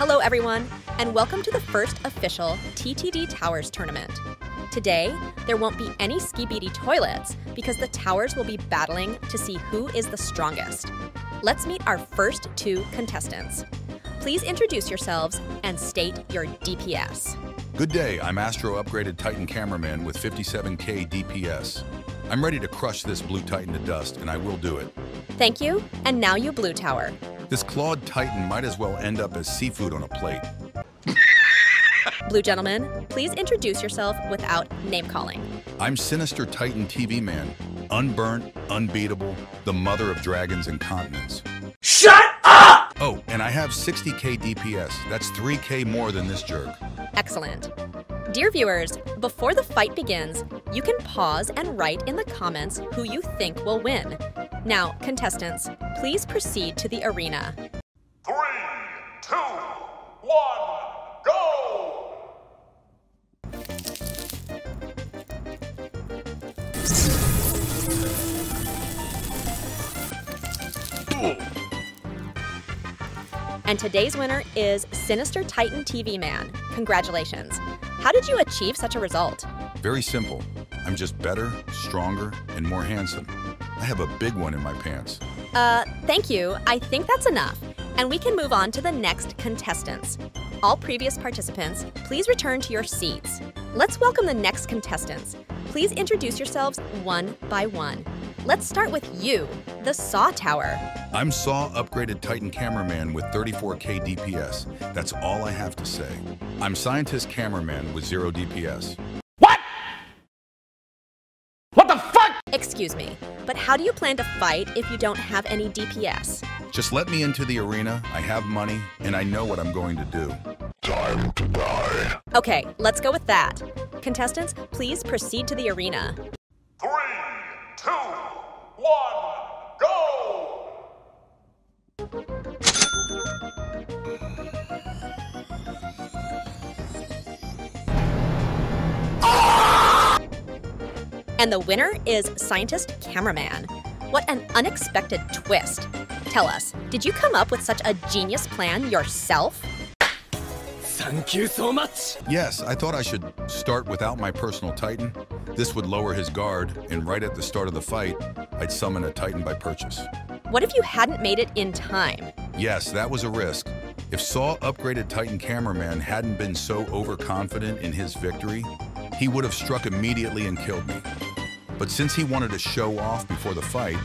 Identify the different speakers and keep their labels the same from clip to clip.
Speaker 1: Hello, everyone, and welcome to the first official TTD Towers tournament. Today, there won't be any skibidi toilets because the towers will be battling to see who is the strongest. Let's meet our first two contestants. Please introduce yourselves and state your DPS.
Speaker 2: Good day, I'm Astro Upgraded Titan Cameraman with 57k DPS. I'm ready to crush this Blue Titan to dust, and I will do it.
Speaker 1: Thank you, and now you Blue Tower.
Speaker 2: This clawed Titan might as well end up as seafood on a plate.
Speaker 1: Blue gentleman, please introduce yourself without name calling.
Speaker 2: I'm Sinister Titan TV Man, unburnt, unbeatable, the mother of dragons and continents.
Speaker 3: Shut up!
Speaker 2: Oh, and I have 60k DPS. That's 3k more than this jerk.
Speaker 1: Excellent. Dear viewers, before the fight begins, you can pause and write in the comments who you think will win. Now, contestants, please proceed to the arena.
Speaker 4: Three, two, one, go!
Speaker 1: And today's winner is Sinister Titan TV Man. Congratulations. How did you achieve such a result?
Speaker 2: Very simple. I'm just better, stronger, and more handsome. I have a big one in my pants.
Speaker 1: Uh, thank you. I think that's enough. And we can move on to the next contestants. All previous participants, please return to your seats. Let's welcome the next contestants. Please introduce yourselves one by one. Let's start with you, the Saw Tower.
Speaker 2: I'm Saw Upgraded Titan Cameraman with 34k DPS. That's all I have to say. I'm Scientist Cameraman with 0 DPS.
Speaker 3: What? What the fuck?
Speaker 1: Excuse me, but how do you plan to fight if you don't have any DPS?
Speaker 2: Just let me into the arena, I have money, and I know what I'm going to do.
Speaker 4: Time to die.
Speaker 1: Okay, let's go with that. Contestants, please proceed to the arena.
Speaker 4: Three, two, one, go!
Speaker 1: And the winner is Scientist Cameraman. What an unexpected twist. Tell us, did you come up with such a genius plan yourself?
Speaker 3: Thank you so much.
Speaker 2: Yes, I thought I should start without my personal Titan. This would lower his guard, and right at the start of the fight, I'd summon a Titan by purchase.
Speaker 1: What if you hadn't made it in time?
Speaker 2: Yes, that was a risk. If Saw Upgraded Titan Cameraman hadn't been so overconfident in his victory, he would have struck immediately and killed me. But since he wanted to show off before the fight,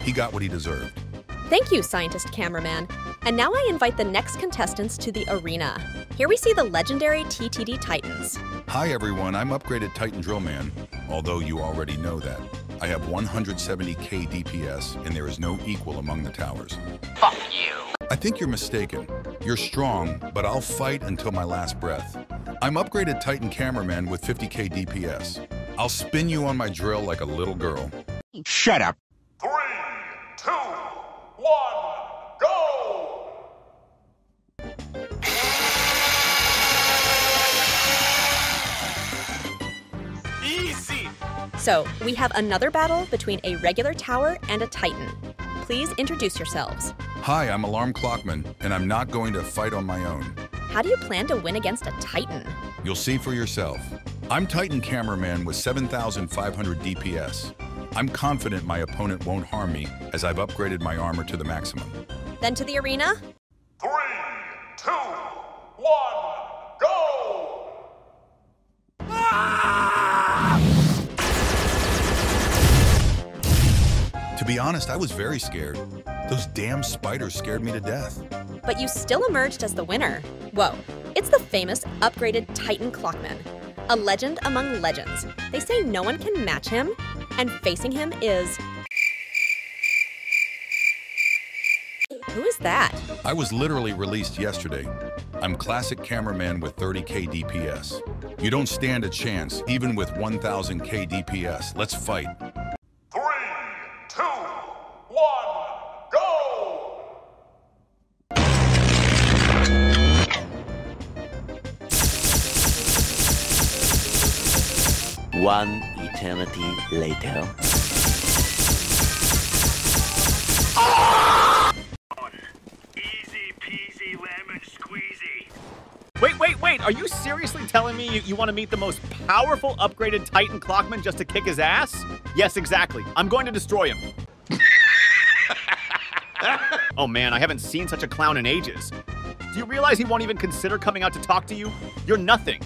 Speaker 2: he got what he deserved.
Speaker 1: Thank you, Scientist Cameraman. And now I invite the next contestants to the arena. Here we see the legendary TTD Titans.
Speaker 2: Hi everyone, I'm Upgraded Titan Drillman, although you already know that. I have 170k DPS, and there is no equal among the towers.
Speaker 3: Fuck you.
Speaker 2: I think you're mistaken. You're strong, but I'll fight until my last breath. I'm Upgraded Titan Cameraman with 50k DPS. I'll spin you on my drill like a little girl.
Speaker 3: Shut up.
Speaker 4: Three, two, one, go!
Speaker 1: So, we have another battle between a regular tower and a Titan. Please introduce yourselves.
Speaker 2: Hi, I'm Alarm Clockman, and I'm not going to fight on my own.
Speaker 1: How do you plan to win against a Titan?
Speaker 2: You'll see for yourself. I'm Titan Cameraman with 7,500 DPS. I'm confident my opponent won't harm me as I've upgraded my armor to the maximum.
Speaker 1: Then to the arena?
Speaker 4: Three, two, one, go! Ah!
Speaker 2: To be honest, I was very scared. Those damn spiders scared me to death.
Speaker 1: But you still emerged as the winner. Whoa, it's the famous upgraded Titan Clockman, a legend among legends. They say no one can match him, and facing him is. Who is that?
Speaker 2: I was literally released yesterday. I'm classic cameraman with 30k DPS. You don't stand a chance, even with 1000k DPS. Let's fight.
Speaker 4: One
Speaker 5: eternity later.
Speaker 6: Easy peasy lemon squeezy. Wait, wait, wait, are you seriously telling me you, you want to meet the most powerful upgraded Titan Clockman just to kick his ass? Yes, exactly. I'm going to destroy him. oh man, I haven't seen such a clown in ages. Do you realize he won't even consider coming out to talk to you? You're nothing.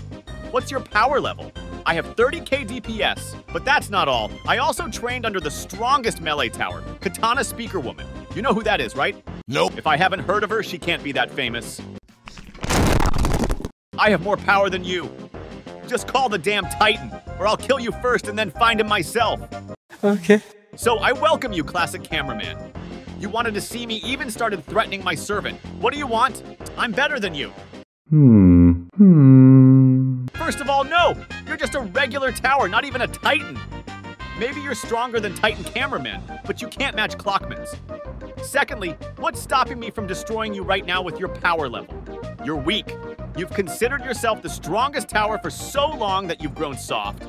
Speaker 6: What's your power level? I have 30k DPS, but that's not all. I also trained under the strongest melee tower, Katana Speaker Woman. You know who that is, right?
Speaker 2: Nope.
Speaker 6: If I haven't heard of her, she can't be that famous. I have more power than you. Just call the damn Titan, or I'll kill you first and then find him myself.
Speaker 7: Okay.
Speaker 6: So I welcome you, classic cameraman. You wanted to see me, even started threatening my servant. What do you want? I'm better than you.
Speaker 7: Hmm. Hmm.
Speaker 6: First of all, no! You're just a regular tower, not even a Titan. Maybe you're stronger than Titan cameraman, but you can't match Clockman's. Secondly, what's stopping me from destroying you right now with your power level? You're weak. You've considered yourself the strongest tower for so long that you've grown soft.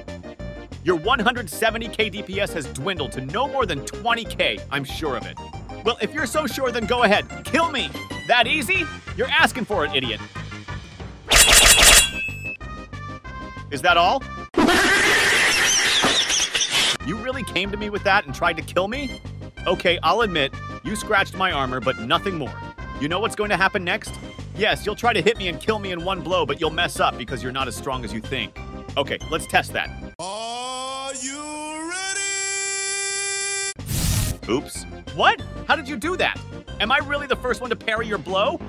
Speaker 6: Your 170k DPS has dwindled to no more than 20k, I'm sure of it. Well, if you're so sure, then go ahead. Kill me! That easy? You're asking for it, idiot. Is that all? You really came to me with that and tried to kill me? Okay, I'll admit, you scratched my armor, but nothing more. You know what's going to happen next? Yes, you'll try to hit me and kill me in one blow, but you'll mess up because you're not as strong as you think. Okay, let's test that.
Speaker 4: Are you ready?
Speaker 6: Oops. What? How did you do that? Am I really the first one to parry your blow?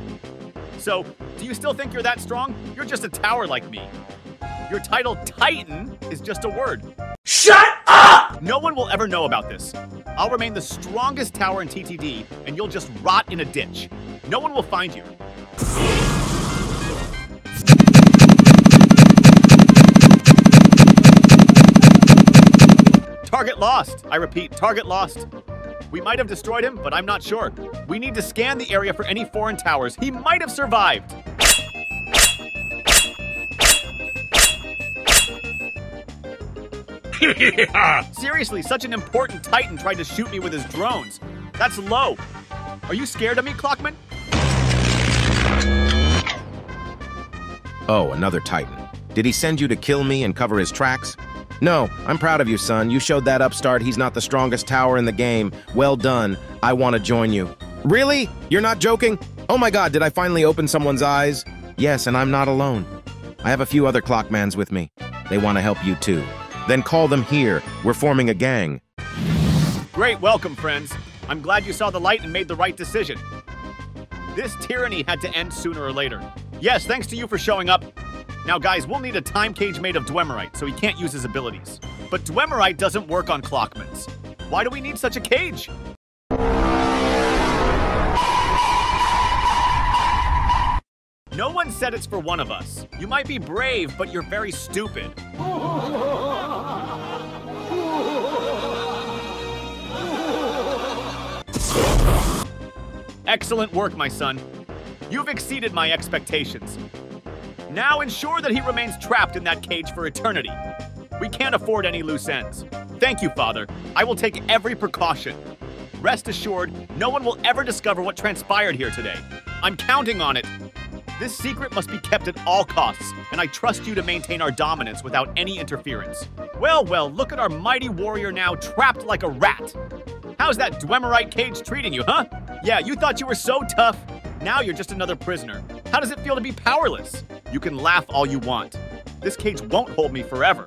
Speaker 6: So, do you still think you're that strong? You're just a tower like me. Your title, Titan, is just a word.
Speaker 3: Shut up!
Speaker 6: No one will ever know about this. I'll remain the strongest tower in TTD, and you'll just rot in a ditch. No one will find you. Target lost. I repeat, target lost. We might have destroyed him, but I'm not sure. We need to scan the area for any foreign towers. He might have survived. Seriously, such an important Titan tried to shoot me with his drones. That's low. Are you scared of me, Clockman?
Speaker 8: Oh, another Titan. Did he send you to kill me and cover his tracks? No, I'm proud of you, son. You showed that upstart he's not the strongest tower in the game. Well done. I want to join you. Really? You're not joking? Oh my god, did I finally open someone's eyes? Yes, and I'm not alone. I have a few other clockmans with me. They want to help you too. Then call them here. We're forming a gang.
Speaker 6: Great welcome, friends. I'm glad you saw the light and made the right decision. This tyranny had to end sooner or later. Yes, thanks to you for showing up. Now, guys, we'll need a time cage made of Dwemerite, so he can't use his abilities. But Dwemerite doesn't work on Clockmans. Why do we need such a cage? No one said it's for one of us. You might be brave, but you're very stupid. Excellent work, my son. You've exceeded my expectations. Now ensure that he remains trapped in that cage for eternity. We can't afford any loose ends. Thank you, Father. I will take every precaution. Rest assured, no one will ever discover what transpired here today. I'm counting on it. This secret must be kept at all costs, and I trust you to maintain our dominance without any interference. Well, well, look at our mighty warrior now trapped like a rat. How's that Dwemerite cage treating you, huh? Yeah, you thought you were so tough. Now you're just another prisoner. How does it feel to be powerless? You can laugh all you want. This cage won't hold me forever.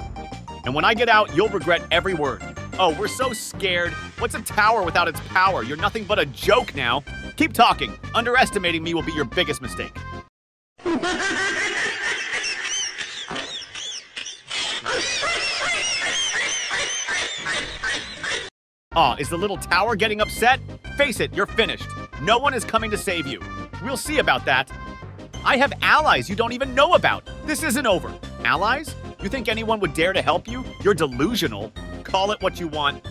Speaker 6: And when I get out, you'll regret every word. Oh, we're so scared. What's a tower without its power? You're nothing but a joke now. Keep talking. Underestimating me will be your biggest mistake. Aw, is the little tower getting upset? Face it, you're finished. No one is coming to save you. We'll see about that. I have allies you don't even know about. This isn't over. Allies? You think anyone would dare to help you? You're delusional. Call it what you want.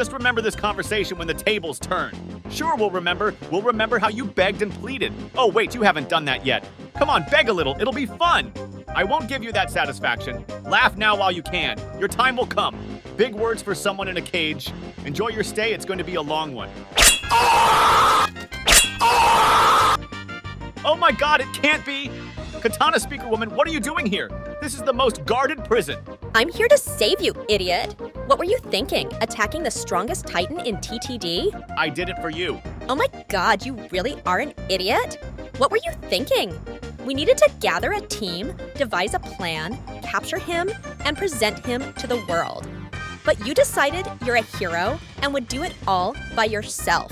Speaker 6: Just remember this conversation when the tables turn. Sure, we'll remember. We'll remember how you begged and pleaded. Oh, wait, you haven't done that yet. Come on, beg a little. It'll be fun. I won't give you that satisfaction. Laugh now while you can. Your time will come. Big words for someone in a cage. Enjoy your stay. It's going to be a long one. Oh my god, it can't be! Katana Speaker Woman, what are you doing here? This is the most guarded prison.
Speaker 1: I'm here to save you, idiot. What were you thinking? Attacking the strongest Titan in TTD?
Speaker 6: I did it for you.
Speaker 1: Oh my god, you really are an idiot? What were you thinking? We needed to gather a team, devise a plan, capture him, and present him to the world. But you decided you're a hero and would do it all by yourself.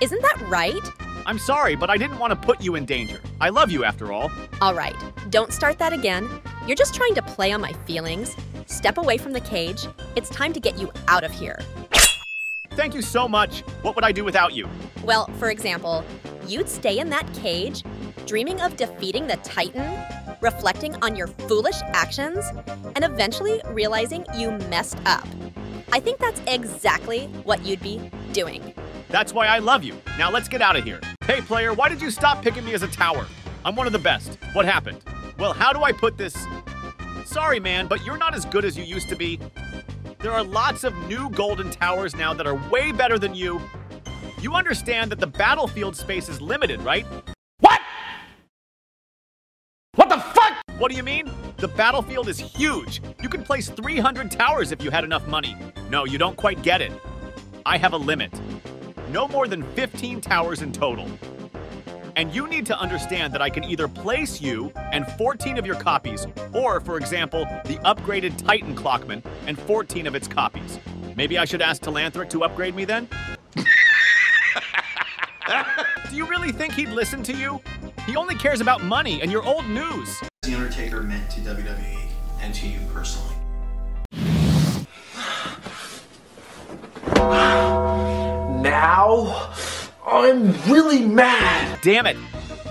Speaker 1: Isn't that right?
Speaker 6: I'm sorry, but I didn't want to put you in danger. I love you after all.
Speaker 1: All right, don't start that again. You're just trying to play on my feelings. Step away from the cage. It's time to get you out of here.
Speaker 6: Thank you so much. What would I do without you?
Speaker 1: Well, for example, you'd stay in that cage, dreaming of defeating the Titan, reflecting on your foolish actions, and eventually realizing you messed up. I think that's exactly what you'd be doing.
Speaker 6: That's why I love you. Now let's get out of here. Hey, player, why did you stop picking me as a tower? I'm one of the best. What happened? Well, how do I put this? Sorry, man, but you're not as good as you used to be. There are lots of new golden towers now that are way better than you. You understand that the battlefield space is limited, right?
Speaker 3: What? What the fuck?
Speaker 6: What do you mean? The battlefield is huge. You could place 300 towers if you had enough money. No, you don't quite get it. I have a limit. No more than 15 towers in total. And you need to understand that I can either place you and 14 of your copies, or, for example, the upgraded Titan Clockman and 14 of its copies. Maybe I should ask Telanthric to upgrade me then? Do you really think he'd listen to you? He only cares about money and your old news.
Speaker 9: The Undertaker meant to WWE and to you personally.
Speaker 3: Now, I'm really mad.
Speaker 6: Damn it!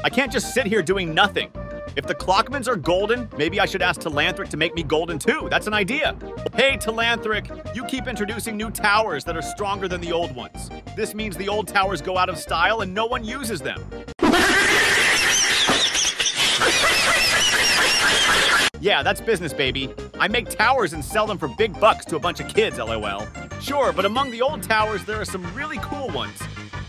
Speaker 6: I can't just sit here doing nothing. If the Clockmans are golden, maybe I should ask Telanthric to make me golden too. That's an idea. Hey, Telanthric, you keep introducing new towers that are stronger than the old ones. This means the old towers go out of style and no one uses them. Yeah, that's business, baby. I make towers and sell them for big bucks to a bunch of kids, lol. Sure, but among the old towers, there are some really cool ones.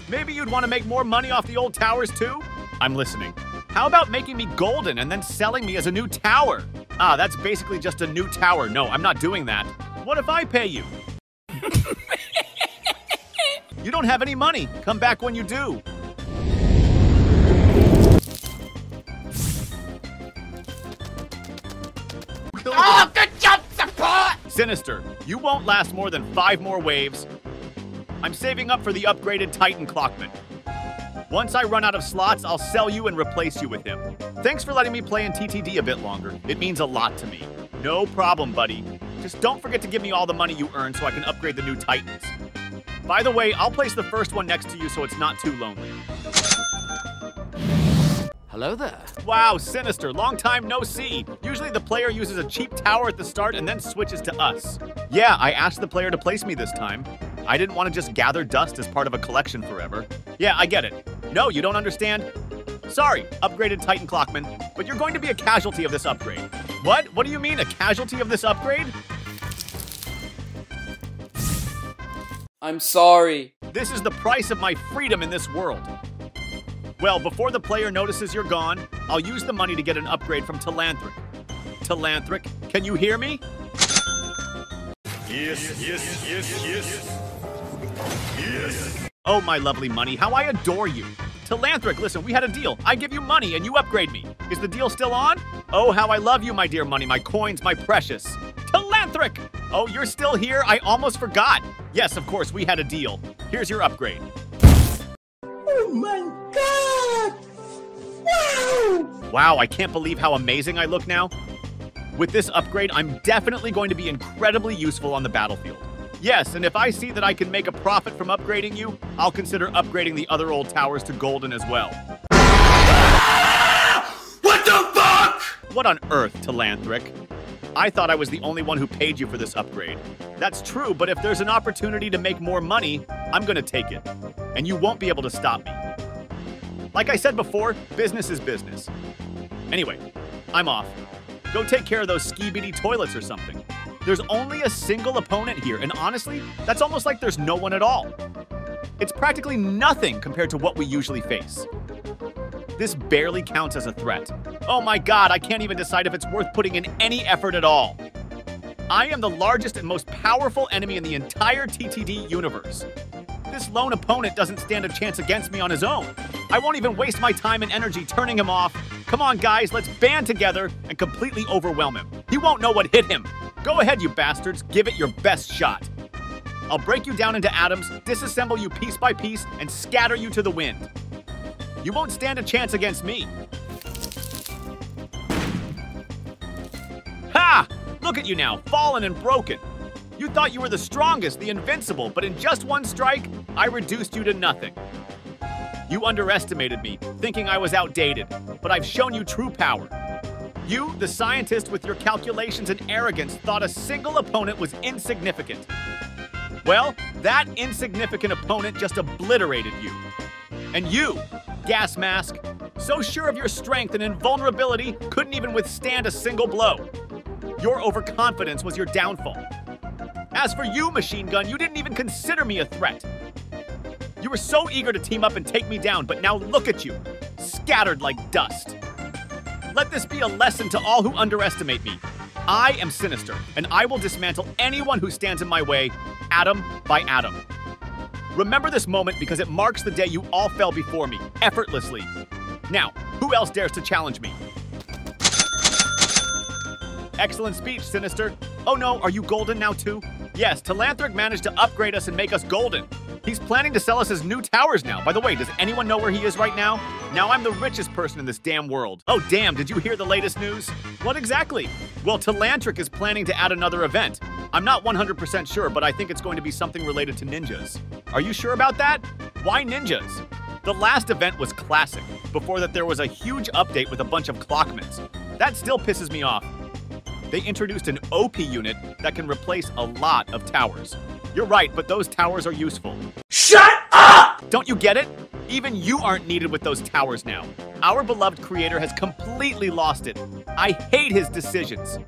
Speaker 6: Maybe you'd want to make more money off the old towers too? I'm listening. How about making me golden and then selling me as a new tower? Ah, that's basically just a new tower. No, I'm not doing that. What if I pay you? you don't have any money. Come back when you do. Sinister, you won't last more than five more waves. I'm saving up for the upgraded Titan Clockman. Once I run out of slots, I'll sell you and replace you with him. Thanks for letting me play in TTD a bit longer. It means a lot to me. No problem, buddy. Just don't forget to give me all the money you earn so I can upgrade the new Titans. By the way, I'll place the first one next to you so it's not too lonely.
Speaker 10: Hello there.
Speaker 6: Wow, Sinister, long time no see. Usually the player uses a cheap tower at the start and then switches to us. Yeah, I asked the player to place me this time. I didn't want to just gather dust as part of a collection forever. Yeah, I get it. No, you don't understand? Sorry, upgraded Titan Clockman, but you're going to be a casualty of this upgrade. What? What do you mean, a casualty of this upgrade?
Speaker 10: I'm sorry.
Speaker 6: This is the price of my freedom in this world. Well, before the player notices you're gone, I'll use the money to get an upgrade from Telanthric. Telanthric, can you hear me?
Speaker 4: Yes, yes, yes, yes. Yes.
Speaker 6: Oh, my lovely money, how I adore you. Telanthric, listen, we had a deal. I give you money and you upgrade me. Is the deal still on? Oh, how I love you, my dear money, my coins, my precious. Telanthric! Oh, you're still here? I almost forgot. Yes, of course, we had a deal. Here's your upgrade.
Speaker 3: Oh my god! Wow!
Speaker 6: Wow, I can't believe how amazing I look now. With this upgrade, I'm definitely going to be incredibly useful on the battlefield. Yes, and if I see that I can make a profit from upgrading you, I'll consider upgrading the other old towers to golden as well.
Speaker 3: What the fuck?
Speaker 6: What on earth, Telanthric? I thought I was the only one who paid you for this upgrade. That's true, but if there's an opportunity to make more money, I'm gonna take it. And you won't be able to stop me. Like I said before, business is business. Anyway, I'm off. Go take care of those skibidi toilets or something. There's only a single opponent here, and honestly, that's almost like there's no one at all. It's practically nothing compared to what we usually face. This barely counts as a threat. Oh my god, I can't even decide if it's worth putting in any effort at all. I am the largest and most powerful enemy in the entire TTD universe. This lone opponent doesn't stand a chance against me on his own. I won't even waste my time and energy turning him off. Come on, guys, let's band together and completely overwhelm him. He won't know what hit him. Go ahead, you bastards, give it your best shot. I'll break you down into atoms, disassemble you piece by piece, and scatter you to the wind. You won't stand a chance against me. Ha! Look at you now, fallen and broken. You thought you were the strongest, the invincible, but in just one strike, I reduced you to nothing. You underestimated me, thinking I was outdated, but I've shown you true power. You, the scientist with your calculations and arrogance, thought a single opponent was insignificant. Well, that insignificant opponent just obliterated you. And you, gas mask, so sure of your strength and invulnerability, couldn't even withstand a single blow. Your overconfidence was your downfall. As for you, Machine Gun, you didn't even consider me a threat. You were so eager to team up and take me down, but now look at you, scattered like dust. Let this be a lesson to all who underestimate me. I am sinister, and I will dismantle anyone who stands in my way, atom by atom. Remember this moment because it marks the day you all fell before me, effortlessly. Now, who else dares to challenge me? Excellent speech, Sinister. Oh no, are you golden now too? Yes, Telanthric managed to upgrade us and make us golden. He's planning to sell us his new towers now. By the way, does anyone know where he is right now? Now I'm the richest person in this damn world. Oh damn, did you hear the latest news? What exactly? Well, Telanthric is planning to add another event. I'm not 100% sure, but I think it's going to be something related to ninjas. Are you sure about that? Why ninjas? The last event was classic. Before that, there was a huge update with a bunch of clockmans. That still pisses me off. They introduced an OP unit that can replace a lot of towers. You're right, but those towers are useful.
Speaker 3: Shut up!
Speaker 6: Don't you get it? Even you aren't needed with those towers now. Our beloved creator has completely lost it. I hate his decisions.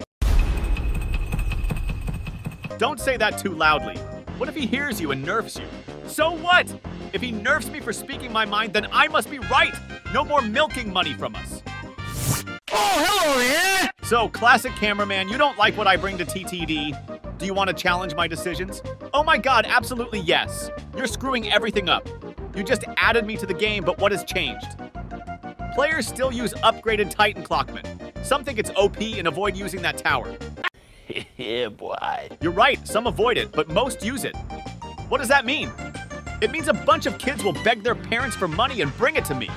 Speaker 6: Don't say that too loudly. What if he hears you and nerfs you? So what? If he nerfs me for speaking my mind, then I must be right. No more milking money from us.
Speaker 3: Oh, hello there!
Speaker 6: So, classic cameraman, you don't like what I bring to TTD. Do you want to challenge my decisions? Oh my god, absolutely yes. You're screwing everything up. You just added me to the game, but what has changed? Players still use upgraded Titan Clockman. Some think it's OP and avoid using that tower.
Speaker 5: yeah, boy.
Speaker 6: You're right, some avoid it, but most use it. What does that mean? It means a bunch of kids will beg their parents for money and bring it to me.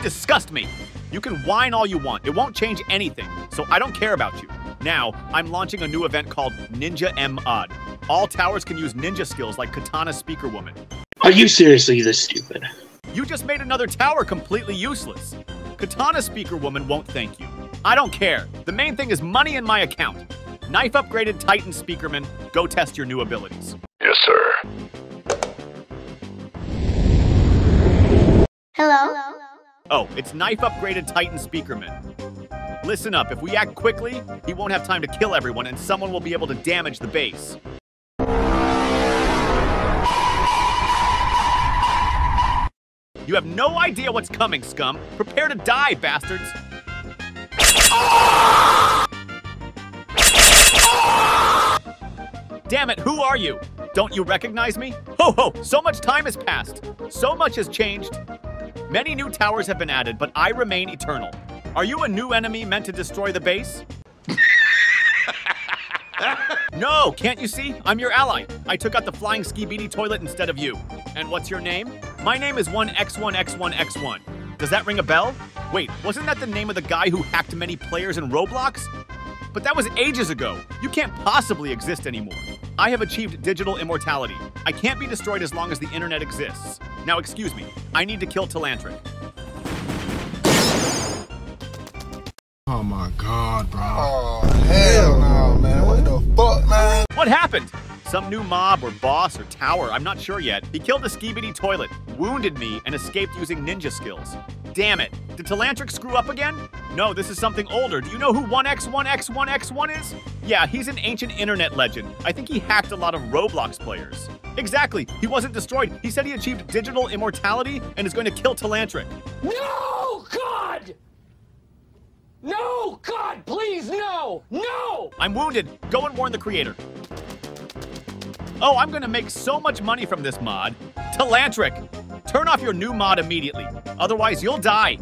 Speaker 6: You disgust me. You can whine all you want. It won't change anything, so I don't care about you. Now, I'm launching a new event called Ninja Mod. All towers can use ninja skills like Katana Speaker Woman.
Speaker 11: Are you seriously this stupid?
Speaker 6: You just made another tower completely useless. Katana Speaker Woman won't thank you. I don't care. The main thing is money in my account. Knife upgraded Titan Speakerman, go test your new abilities.
Speaker 4: Yes, sir.
Speaker 12: Hello?
Speaker 6: Oh, it's knife upgraded Titan Speakerman. Listen up, if we act quickly, he won't have time to kill everyone and someone will be able to damage the base. You have no idea what's coming, scum. Prepare to die, bastards. Damn it, who are you? Don't you recognize me? Ho ho, so much time has passed. So much has changed. Many new towers have been added, but I remain eternal. Are you a new enemy meant to destroy the base? no, can't you see? I'm your ally. I took out the flying skibidi toilet instead of you. And what's your name? My name is 1x1x1x1. Does that ring a bell? Wait, wasn't that the name of the guy who hacked many players in Roblox? But that was ages ago. You can't possibly exist anymore. I have achieved digital immortality. I can't be destroyed as long as the internet exists. Now, excuse me. I need to kill Telanthric.
Speaker 13: Oh my god, bro.
Speaker 14: Oh, hell no, man. What the fuck, man?
Speaker 6: What happened? Some new mob or boss or tower, I'm not sure yet. He killed a skibidi toilet, wounded me, and escaped using ninja skills. Damn it. Did Telanthric screw up again? No, this is something older. Do you know who 1x1x1x1 is? Yeah, he's an ancient internet legend. I think he hacked a lot of Roblox players. Exactly. He wasn't destroyed. He said he achieved digital immortality and is going to kill Telanthric.
Speaker 3: No, God! No, God, please, no! No!
Speaker 6: I'm wounded. Go and warn the creator. Oh, I'm gonna make so much money from this mod. Telanthric, turn off your new mod immediately. Otherwise, you'll die.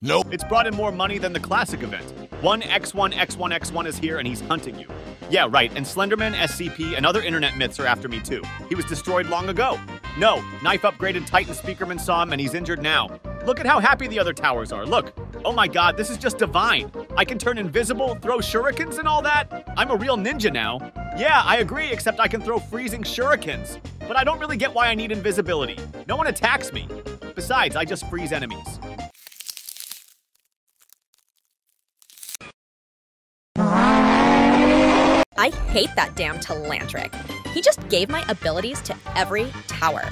Speaker 2: Nope.
Speaker 6: It's brought in more money than the classic event. One X1 X1 X1 is here and he's hunting you. Yeah, right, and Slenderman, SCP, and other internet myths are after me too. He was destroyed long ago. No, knife upgraded Titan Speakerman saw him and he's injured now. Look at how happy the other towers are. Look. Oh my god, this is just divine. I can turn invisible, throw shurikens and all that. I'm a real ninja now. Yeah, I agree, except I can throw freezing shurikens. But I don't really get why I need invisibility. No one attacks me. Besides, I just freeze enemies.
Speaker 1: I hate that damn Telanthric. He just gave my abilities to every tower.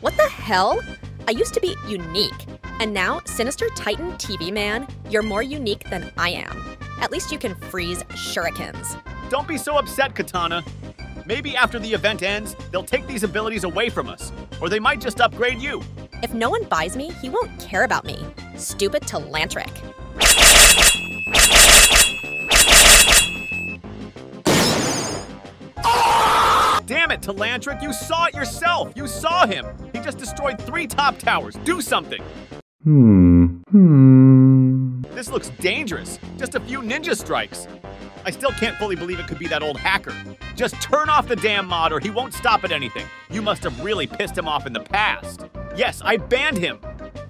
Speaker 1: What the hell? I used to be unique. And now, Sinister Titan TV Man, you're more unique than I am. At least you can freeze shurikens.
Speaker 6: Don't be so upset, Katana. Maybe after the event ends, they'll take these abilities away from us. Or they might just upgrade you.
Speaker 1: If no one buys me, he won't care about me. Stupid Telanthric.
Speaker 6: Damn it, Telanthric, you saw it yourself! You saw him! He just destroyed three top towers. Do something!
Speaker 7: Hmm. Hmm.
Speaker 6: This looks dangerous. Just a few ninja strikes. I still can't fully believe it could be that old hacker. Just turn off the damn mod or he won't stop at anything. You must have really pissed him off in the past. Yes, I banned him.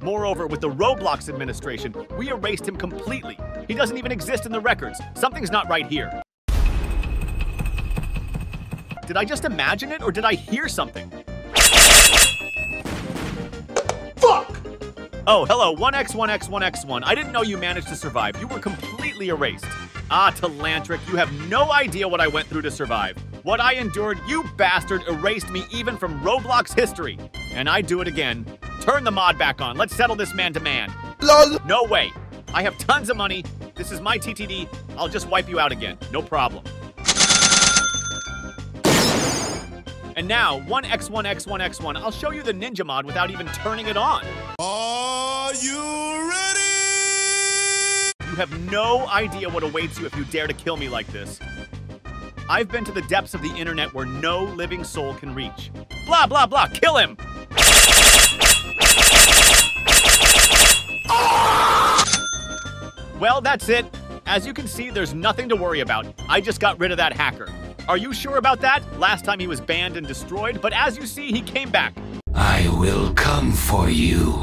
Speaker 6: Moreover, with the Roblox administration, we erased him completely. He doesn't even exist in the records. Something's not right here. Did I just imagine it or did I hear something?
Speaker 3: Fuck!
Speaker 6: Oh, hello, 1x1x1x1. I didn't know you managed to survive. You were completely erased. Ah, Telanthric, you have no idea what I went through to survive. What I endured, you bastard erased me even from Roblox history. And I'd do it again. Turn the mod back on. Let's settle this man to man.
Speaker 14: LOL.
Speaker 6: No way. I have tons of money. This is my TTD. I'll just wipe you out again. No problem. And now, 1x1x1x1, I'll show you the ninja mod without even turning it on.
Speaker 2: Are you ready?
Speaker 6: You have no idea what awaits you if you dare to kill me like this. I've been to the depths of the internet where no living soul can reach. Blah, blah, blah, kill him! Well, that's it. As you can see, there's nothing to worry about. I just got rid of that hacker. Are you sure about that? Last time he was banned and destroyed, but as you see, he came back.
Speaker 12: I will come for you.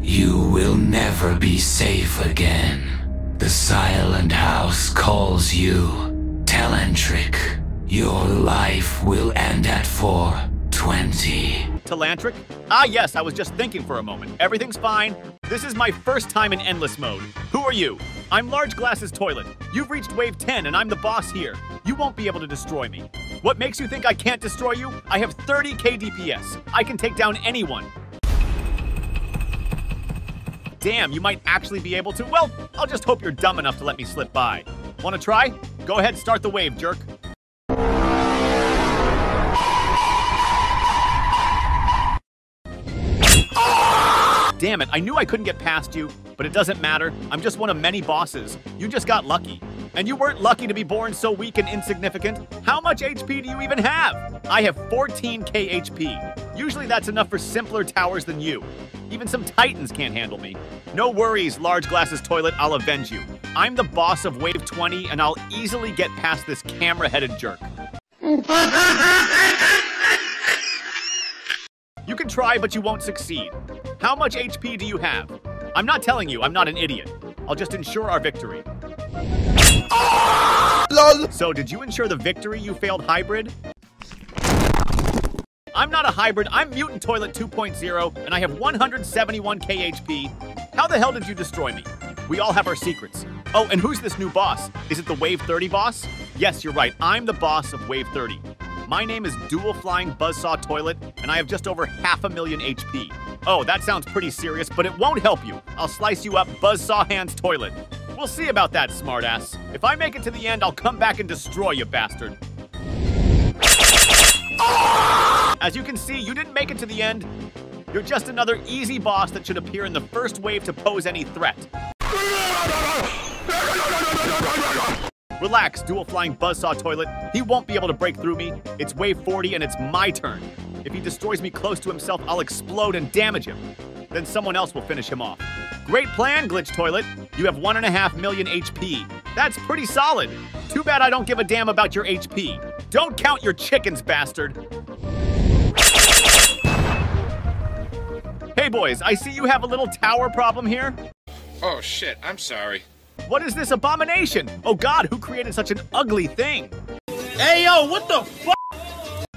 Speaker 12: You will never be safe again. The Silent House calls you. Telanthric, your life will end at 420.
Speaker 6: Telanthric? Ah, yes, I was just thinking for a moment. Everything's fine. This is my first time in endless mode. Who are you? I'm Large Glasses Toilet. You've reached wave 10 and I'm the boss here. You won't be able to destroy me. What makes you think I can't destroy you? I have 30 KDPS. I can take down anyone. Damn, you might actually be able to. Well, I'll just hope you're dumb enough to let me slip by. Wanna try? Go ahead, start the wave, jerk. Damn it, I knew I couldn't get past you, but it doesn't matter. I'm just one of many bosses. You just got lucky. And you weren't lucky to be born so weak and insignificant. How much HP do you even have? I have 14k HP. Usually that's enough for simpler towers than you. Even some titans can't handle me. No worries, Large Glasses Toilet, I'll avenge you. I'm the boss of Wave 20, and I'll easily get past this camera-headed jerk. You can try, but you won't succeed. How much HP do you have? I'm not telling you, I'm not an idiot. I'll just ensure our victory.
Speaker 14: LOL.
Speaker 6: So, did you ensure the victory, you failed hybrid? I'm not a hybrid, I'm Mutant Toilet 2.0, and I have 171 KHP. How the hell did you destroy me? We all have our secrets. Oh, and who's this new boss? Is it the Wave 30 boss? Yes, you're right, I'm the boss of Wave 30. My name is Dual Flying Buzzsaw Toilet, and I have just over half a million HP. Oh, that sounds pretty serious, but it won't help you. I'll slice you up Buzzsaw Hands Toilet. We'll see about that, smartass. If I make it to the end, I'll come back and destroy you, bastard. As you can see, you didn't make it to the end. You're just another easy boss that should appear in the first wave to pose any threat. Relax, dual flying buzzsaw toilet. He won't be able to break through me. It's wave 40 and it's my turn. If he destroys me close to himself, I'll explode and damage him. Then someone else will finish him off. Great plan, Glitch Toilet. You have one and a half million HP. That's pretty solid. Too bad I don't give a damn about your HP. Don't count your chickens, bastard. Hey boys, I see you have a little tower problem here.
Speaker 15: Oh shit, I'm sorry.
Speaker 6: What is this abomination? Oh god, who created such an ugly thing?
Speaker 3: Hey yo, what the fuck?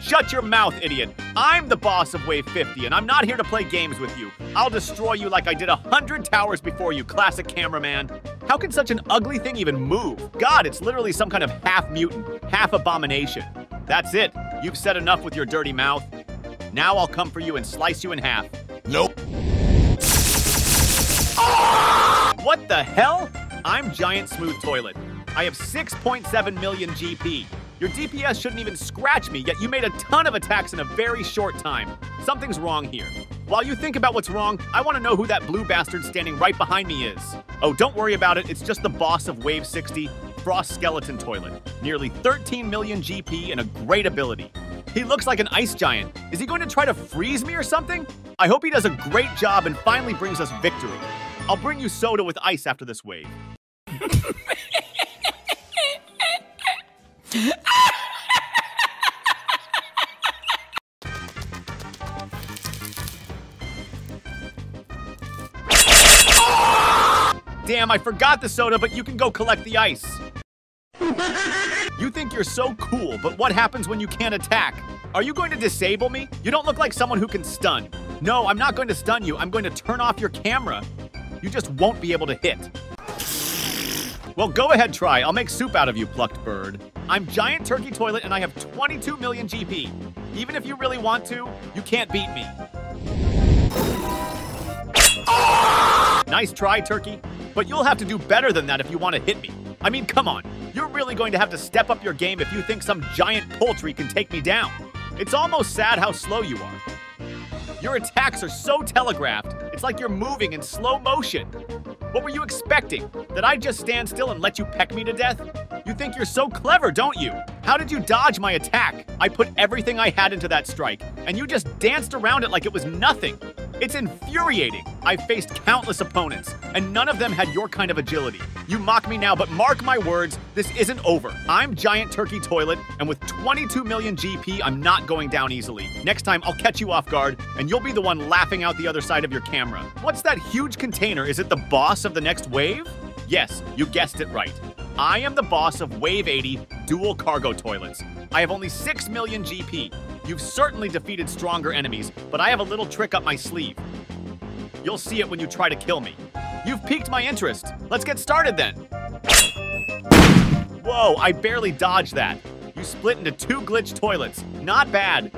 Speaker 6: Shut your mouth, idiot. I'm the boss of Wave 50, and I'm not here to play games with you. I'll destroy you like I did a hundred towers before you, classic cameraman. How can such an ugly thing even move? God, it's literally some kind of half mutant, half abomination. That's it. You've said enough with your dirty mouth. Now I'll come for you and slice you in half.
Speaker 2: Nope.
Speaker 6: What the hell? I'm Giant Smooth Toilet. I have 6.7 million GP. Your DPS shouldn't even scratch me, yet you made a ton of attacks in a very short time. Something's wrong here. While you think about what's wrong, I want to know who that blue bastard standing right behind me is. Oh, don't worry about it, it's just the boss of Wave 60, Frost Skeleton Toilet. Nearly 13 million GP and a great ability. He looks like an ice giant. Is he going to try to freeze me or something? I hope he does a great job and finally brings us victory. I'll bring you soda with ice after this wave. Damn, I forgot the soda, but you can go collect the ice. You think you're so cool, but what happens when you can't attack? Are you going to disable me? You don't look like someone who can stun. No, I'm not going to stun you. I'm going to turn off your camera. You just won't be able to hit. Well, go ahead, try. I'll make soup out of you, plucked bird. I'm Giant Turkey Toilet and I have 22 million GP. Even if you really want to, you can't beat me. Nice try, Turkey. But you'll have to do better than that if you want to hit me. I mean, come on. You're really going to have to step up your game if you think some giant poultry can take me down. It's almost sad how slow you are. Your attacks are so telegraphed, it's like you're moving in slow motion. What were you expecting? That I'd just stand still and let you peck me to death? You think you're so clever, don't you? How did you dodge my attack? I put everything I had into that strike, and you just danced around it like it was nothing. It's infuriating. I've faced countless opponents, and none of them had your kind of agility. You mock me now, but mark my words, this isn't over. I'm Giant Turkey Toilet, and with 22 million GP, I'm not going down easily. Next time, I'll catch you off guard, and you'll be the one laughing out the other side of your camera. What's that huge container? Is it the boss of the next wave? Yes, you guessed it right. I am the boss of Wave 80 dual cargo toilets. I have only 6 million GP. You've certainly defeated stronger enemies, but I have a little trick up my sleeve. You'll see it when you try to kill me. You've piqued my interest. Let's get started then. Whoa, I barely dodged that. You split into two glitch toilets. Not bad.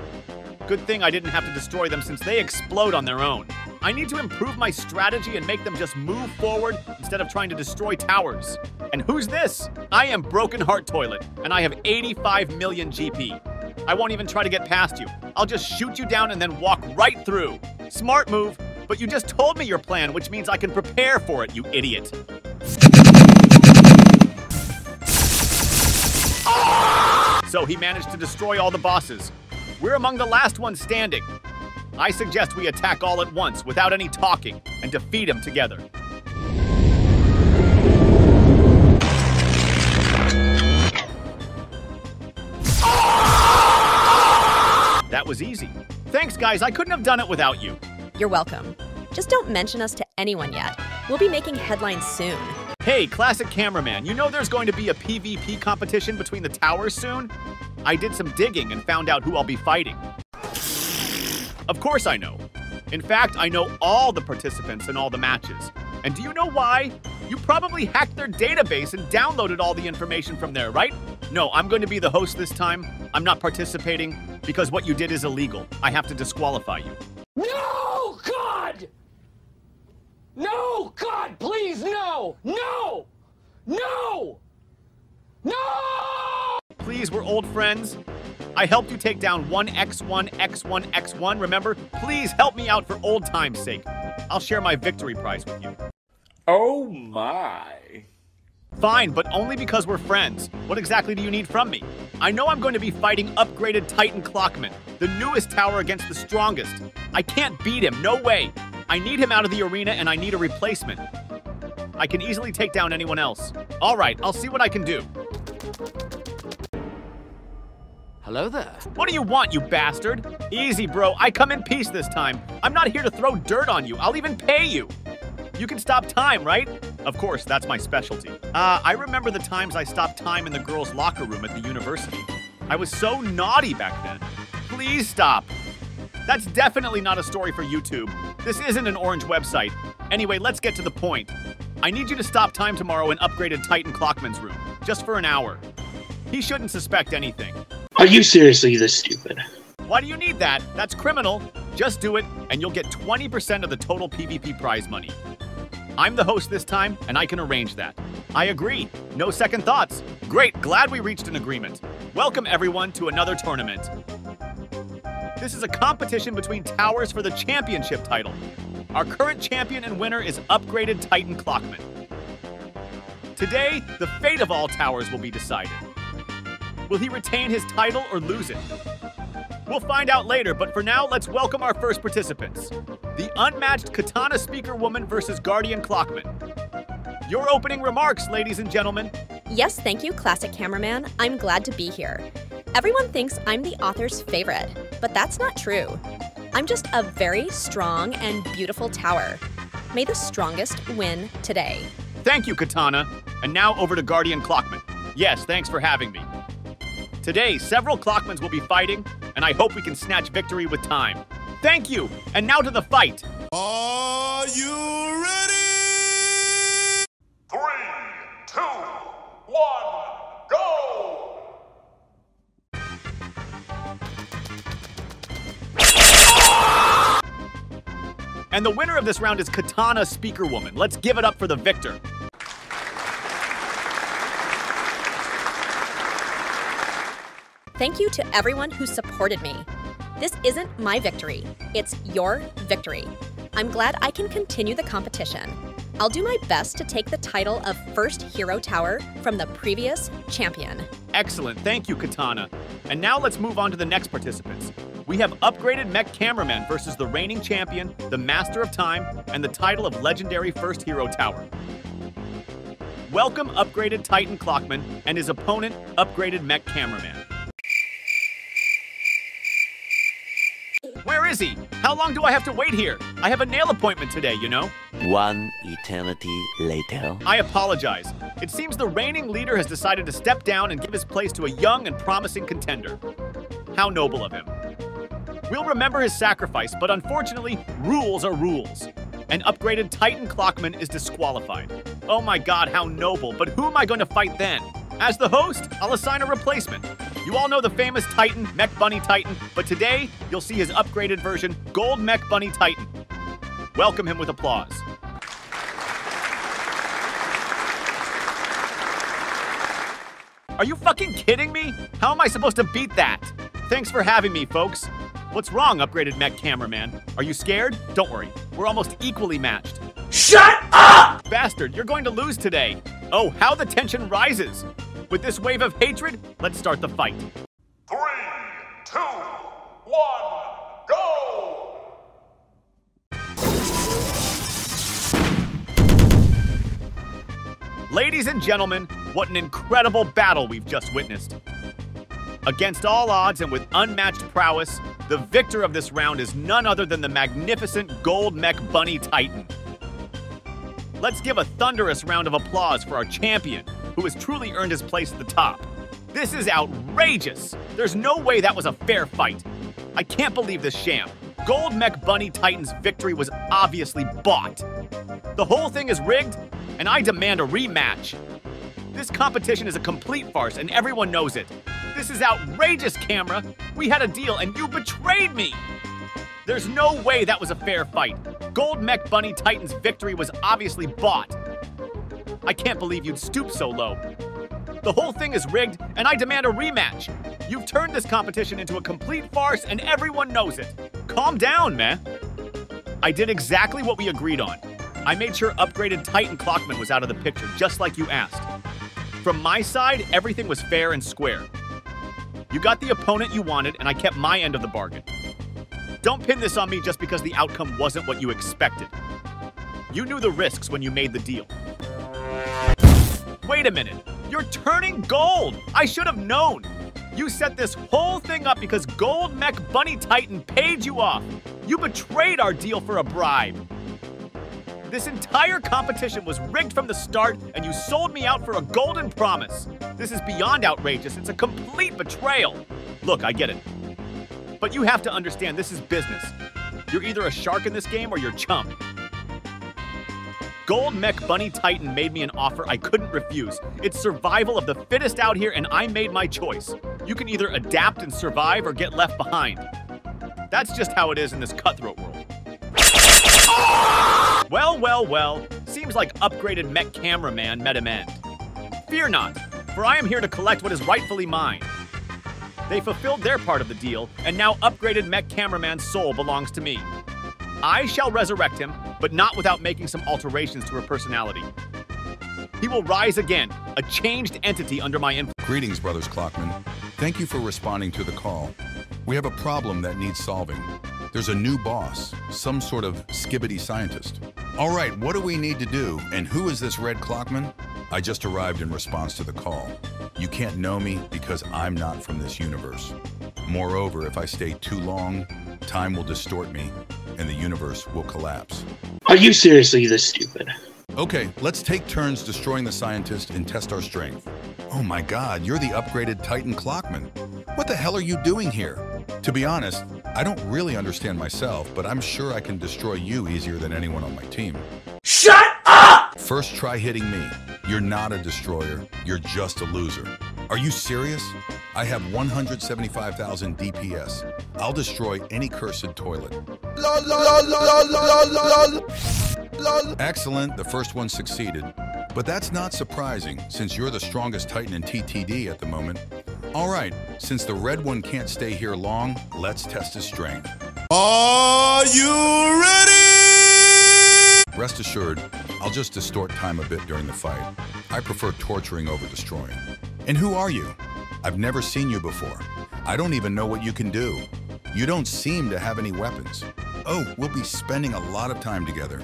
Speaker 6: Good thing I didn't have to destroy them since they explode on their own. I need to improve my strategy and make them just move forward instead of trying to destroy towers. And who's this? I am Broken Heart Toilet, and I have 85 million GP. I won't even try to get past you. I'll just shoot you down and then walk right through. Smart move, but you just told me your plan, which means I can prepare for it, you idiot. So he managed to destroy all the bosses. We're among the last ones standing. I suggest we attack all at once without any talking and defeat him together. That was easy. Thanks, guys. I couldn't have done it without you.
Speaker 1: You're welcome. Just don't mention us to anyone yet. We'll be making headlines soon.
Speaker 6: Hey, classic cameraman, you know there's going to be a PvP competition between the towers soon? I did some digging and found out who I'll be fighting. Of course I know. In fact, I know all the participants in all the matches. And do you know why? You probably hacked their database and downloaded all the information from there, right? No, I'm going to be the host this time. I'm not participating because what you did is illegal. I have to disqualify you.
Speaker 16: No, God! No, God, please, no! No! No! No!
Speaker 6: Please, we're old friends. I helped you take down 1x1, x1, x1, remember? Please help me out for old time's sake. I'll share my victory prize with you.
Speaker 15: Oh my.
Speaker 6: Fine, but only because we're friends. What exactly do you need from me? I know I'm going to be fighting upgraded Titan Clockman, the newest tower against the strongest. I can't beat him, no way. I need him out of the arena and I need a replacement. I can easily take down anyone else. All right, I'll see what I can do.
Speaker 10: Hello there.
Speaker 6: What do you want, you bastard? Easy, bro. I come in peace this time. I'm not here to throw dirt on you. I'll even pay you. You can stop time, right? Of course, that's my specialty. Uh, I remember the times I stopped time in the girls' locker room at the university. I was so naughty back then. Please stop. That's definitely not a story for YouTube. This isn't an orange website. Anyway, let's get to the point. I need you to stop time tomorrow and in upgraded Titan Clockman's room, just for an hour. He shouldn't suspect anything.
Speaker 11: Are you seriously this stupid?
Speaker 6: Why do you need that? That's criminal. Just do it, and you'll get 20% of the total PvP prize money. I'm the host this time, and I can arrange that. I agree. No second thoughts. Great, glad we reached an agreement. Welcome, everyone, to another tournament. This is a competition between towers for the championship title. Our current champion and winner is upgraded Titan Clockman. Today, the fate of all towers will be decided. Will he retain his title or lose it? We'll find out later, but for now, let's welcome our first participants. The unmatched Katana Speaker Woman versus Guardian Clockman. Your opening remarks, ladies and gentlemen.
Speaker 1: Yes, thank you, Classic Cameraman. I'm glad to be here. Everyone thinks I'm the author's favorite, but that's not true. I'm just a very strong and beautiful tower. May the strongest win today.
Speaker 6: Thank you, Katana. And now over to Guardian Clockman. Yes, thanks for having me. Today, several Clockmans will be fighting, and I hope we can snatch victory with time. Thank you! And now to the fight!
Speaker 4: Are you ready?
Speaker 6: And the winner of this round is Katana Speaker Woman. Let's give it up for the victor.
Speaker 1: Thank you to everyone who supported me. This isn't my victory, it's your victory. I'm glad I can continue the competition. I'll do my best to take the title of First Hero Tower from the previous champion.
Speaker 6: Excellent, thank you, Katana. And now let's move on to the next participants. We have upgraded Mech Cameraman versus the reigning champion, the Master of Time, and the title of Legendary First Hero Tower. Welcome upgraded Titan Clockman and his opponent, upgraded Mech Cameraman. Where is he? How long do I have to wait here? I have a nail appointment today, you know?
Speaker 5: One eternity later.
Speaker 6: I apologize. It seems the reigning leader has decided to step down and give his place to a young and promising contender. How noble of him. We'll remember his sacrifice, but unfortunately, rules are rules. An upgraded Titan Clockman is disqualified. Oh my god, how noble, but who am I going to fight then? As the host, I'll assign a replacement. You all know the famous Titan, Mech Bunny Titan, but today you'll see his upgraded version, Gold Mech Bunny Titan. Welcome him with applause. Are you fucking kidding me? How am I supposed to beat that? Thanks for having me, folks. What's wrong, upgraded mech cameraman? Are you scared? Don't worry, we're almost equally matched.
Speaker 16: Shut up!
Speaker 6: Bastard, you're going to lose today. Oh, how the tension rises. With this wave of hatred, let's start the fight.
Speaker 4: Three, two, one, go!
Speaker 6: Ladies and gentlemen, what an incredible battle we've just witnessed. Against all odds and with unmatched prowess, the victor of this round is none other than the magnificent Gold Mech Bunny Titan. Let's give a thunderous round of applause for our champion, who has truly earned his place at the top. This is outrageous! There's no way that was a fair fight. I can't believe this sham. Gold Mech Bunny Titan's victory was obviously bought. The whole thing is rigged, and I demand a rematch. This competition is a complete farce, and everyone knows it. This is outrageous, camera! We had a deal and you betrayed me! There's no way that was a fair fight. Gold Mech Bunny Titan's victory was obviously bought. I can't believe you'd stoop so low. The whole thing is rigged, and I demand a rematch. You've turned this competition into a complete farce, and everyone knows it. Calm down, man. I did exactly what we agreed on. I made sure upgraded Titan Clockman was out of the picture, just like you asked. From my side, everything was fair and square. You got the opponent you wanted, and I kept my end of the bargain. Don't pin this on me just because the outcome wasn't what you expected. You knew the risks when you made the deal. Wait a minute. You're turning gold! I should have known! You set this whole thing up because Gold Mech Bunny Titan paid you off! You betrayed our deal for a bribe! This entire competition was rigged from the start, and you sold me out for a golden promise! This is beyond outrageous, it's a complete betrayal! Look, I get it. But you have to understand this is business. You're either a shark in this game or you're chump. Gold Mech Bunny Titan made me an offer I couldn't refuse. It's survival of the fittest out here, and I made my choice. You can either adapt and survive or get left behind. That's just how it is in this cutthroat world. Well, well, well. Seems like upgraded mech cameraman met him end. Fear not, for I am here to collect what is rightfully mine. They fulfilled their part of the deal, and now upgraded mech cameraman's soul belongs to me. I shall resurrect him, but not without making some alterations to her personality. He will rise again, a changed entity under my influence.
Speaker 2: Greetings, Brothers Clockman. Thank you for responding to the call. We have a problem that needs solving. There's a new boss, some sort of skibidi scientist. All right, what do we need to do, and who is this Red Clockman? I just arrived in response to the call. You can't know me because I'm not from this universe. Moreover, if I stay too long, time will distort me, and the universe will collapse.
Speaker 11: Are you seriously this stupid?
Speaker 2: Okay, let's take turns destroying the scientist and test our strength. Oh my god, you're the upgraded Titan Clockman. What the hell are you doing here? To be honest, I don't really understand myself, but I'm sure I can destroy you easier than anyone on my team.
Speaker 16: Shut up!
Speaker 2: First try hitting me. You're not a destroyer, you're just a loser. Are you serious? I have 175,000 DPS. I'll destroy any cursed toilet. Excellent, the first one succeeded. But that's not surprising, since you're the strongest Titan in TTD at the moment. All right, since the red one can't stay here long, let's test his strength.
Speaker 4: Are you ready?
Speaker 2: Rest assured, I'll just distort time a bit during the fight. I prefer torturing over destroying. And who are you? I've never seen you before. I don't even know what you can do. You don't seem to have any weapons. Oh, we'll be spending a lot of time together.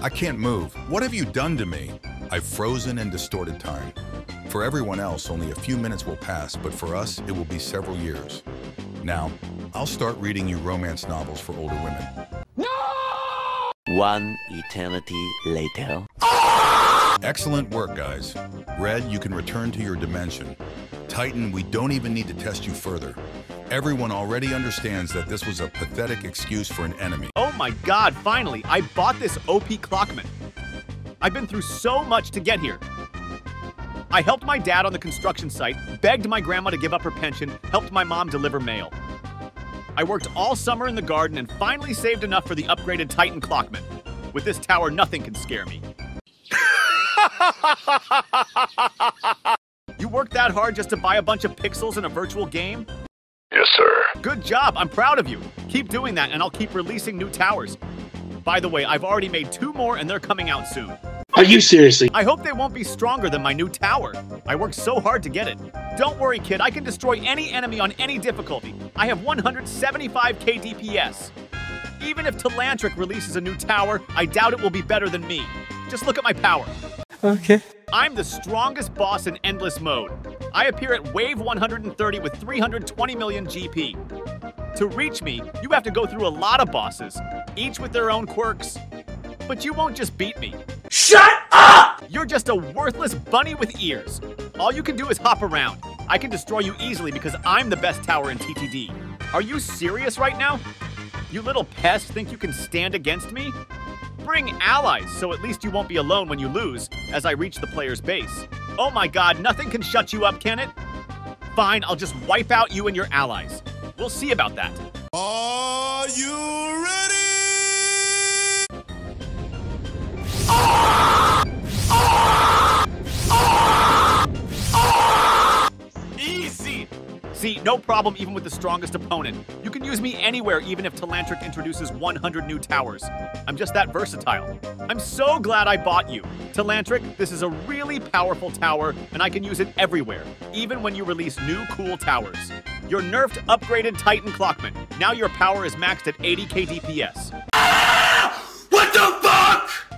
Speaker 2: I can't move. What have you done to me? I've frozen and distorted time. For everyone else, only a few minutes will pass, but for us, it will be several years. Now, I'll start reading you romance novels for older women. No!
Speaker 5: One eternity later.
Speaker 2: Excellent work, guys. Red, you can return to your dimension. Titan, we don't even need to test you further. Everyone already understands that this was a pathetic excuse for an enemy.
Speaker 6: Oh my god, finally! I bought this OP Clockman. I've been through so much to get here. I helped my dad on the construction site, begged my grandma to give up her pension, helped my mom deliver mail. I worked all summer in the garden and finally saved enough for the upgraded Titan Clockman. With this tower, nothing can scare me. you worked that hard just to buy a bunch of pixels in a virtual game?
Speaker 4: Yes, sir.
Speaker 6: Good job, I'm proud of you. Keep doing that and I'll keep releasing new towers. By the way, I've already made two more and they're coming out soon.
Speaker 11: Are you seriously?
Speaker 6: I hope they won't be stronger than my new tower. I worked so hard to get it. Don't worry, kid, I can destroy any enemy on any difficulty. I have 175k DPS. Even if Telanthric releases a new tower, I doubt it will be better than me. Just look at my power.
Speaker 17: Okay.
Speaker 6: I'm the strongest boss in Endless Mode. I appear at Wave 130 with 320 million GP. To reach me, you have to go through a lot of bosses, each with their own quirks. But you won't just beat me.
Speaker 16: Shut up!
Speaker 6: You're just a worthless bunny with ears. All you can do is hop around. I can destroy you easily because I'm the best tower in TTD. Are you serious right now? You little pest think you can stand against me? Bring allies so at least you won't be alone when you lose as I reach the player's base. Oh my god, nothing can shut you up, can it? Fine, I'll just wipe out you and your allies. We'll see about that.
Speaker 4: Are you ready?
Speaker 6: Easy! See, no problem even with the strongest opponent. You can use me anywhere even if Telanthric introduces 100 new towers. I'm just that versatile. I'm so glad I bought you. Telanthric, this is a really powerful tower, and I can use it everywhere, even when you release new cool towers. Your nerfed upgraded Titan Clockman. Now your power is maxed at 80k DPS.
Speaker 16: What the?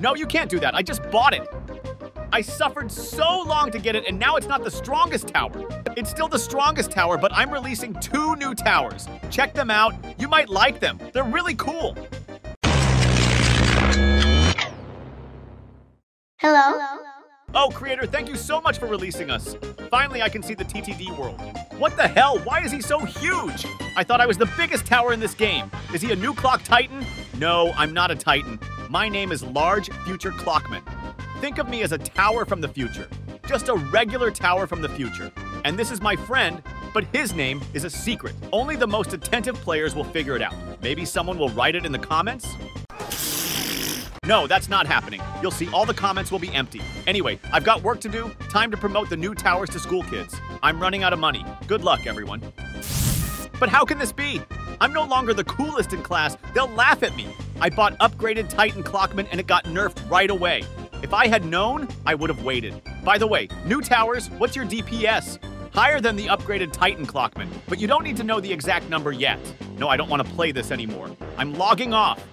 Speaker 6: No, you can't do that. I just bought it. I suffered so long to get it, and now it's not the strongest tower. It's still the strongest tower, but I'm releasing two new towers. Check them out. You might like them. They're really cool.
Speaker 17: Hello?
Speaker 6: Oh, creator, thank you so much for releasing us. Finally, I can see the TTD world. What the hell? Why is he so huge? I thought I was the biggest tower in this game. Is he a new clock titan? No, I'm not a titan. My name is Large Future Clockman. Think of me as a tower from the future. Just a regular tower from the future. And this is my friend, but his name is a secret. Only the most attentive players will figure it out. Maybe someone will write it in the comments? No, that's not happening. You'll see all the comments will be empty. Anyway, I've got work to do. Time to promote the new towers to school kids. I'm running out of money. Good luck, everyone. But how can this be? I'm no longer the coolest in class. They'll laugh at me. I bought upgraded Titan Clockman and it got nerfed right away. If I had known, I would have waited. By the way, new towers, what's your DPS? Higher than the upgraded Titan Clockman, but you don't need to know the exact number yet. No, I don't want to play this anymore. I'm logging off.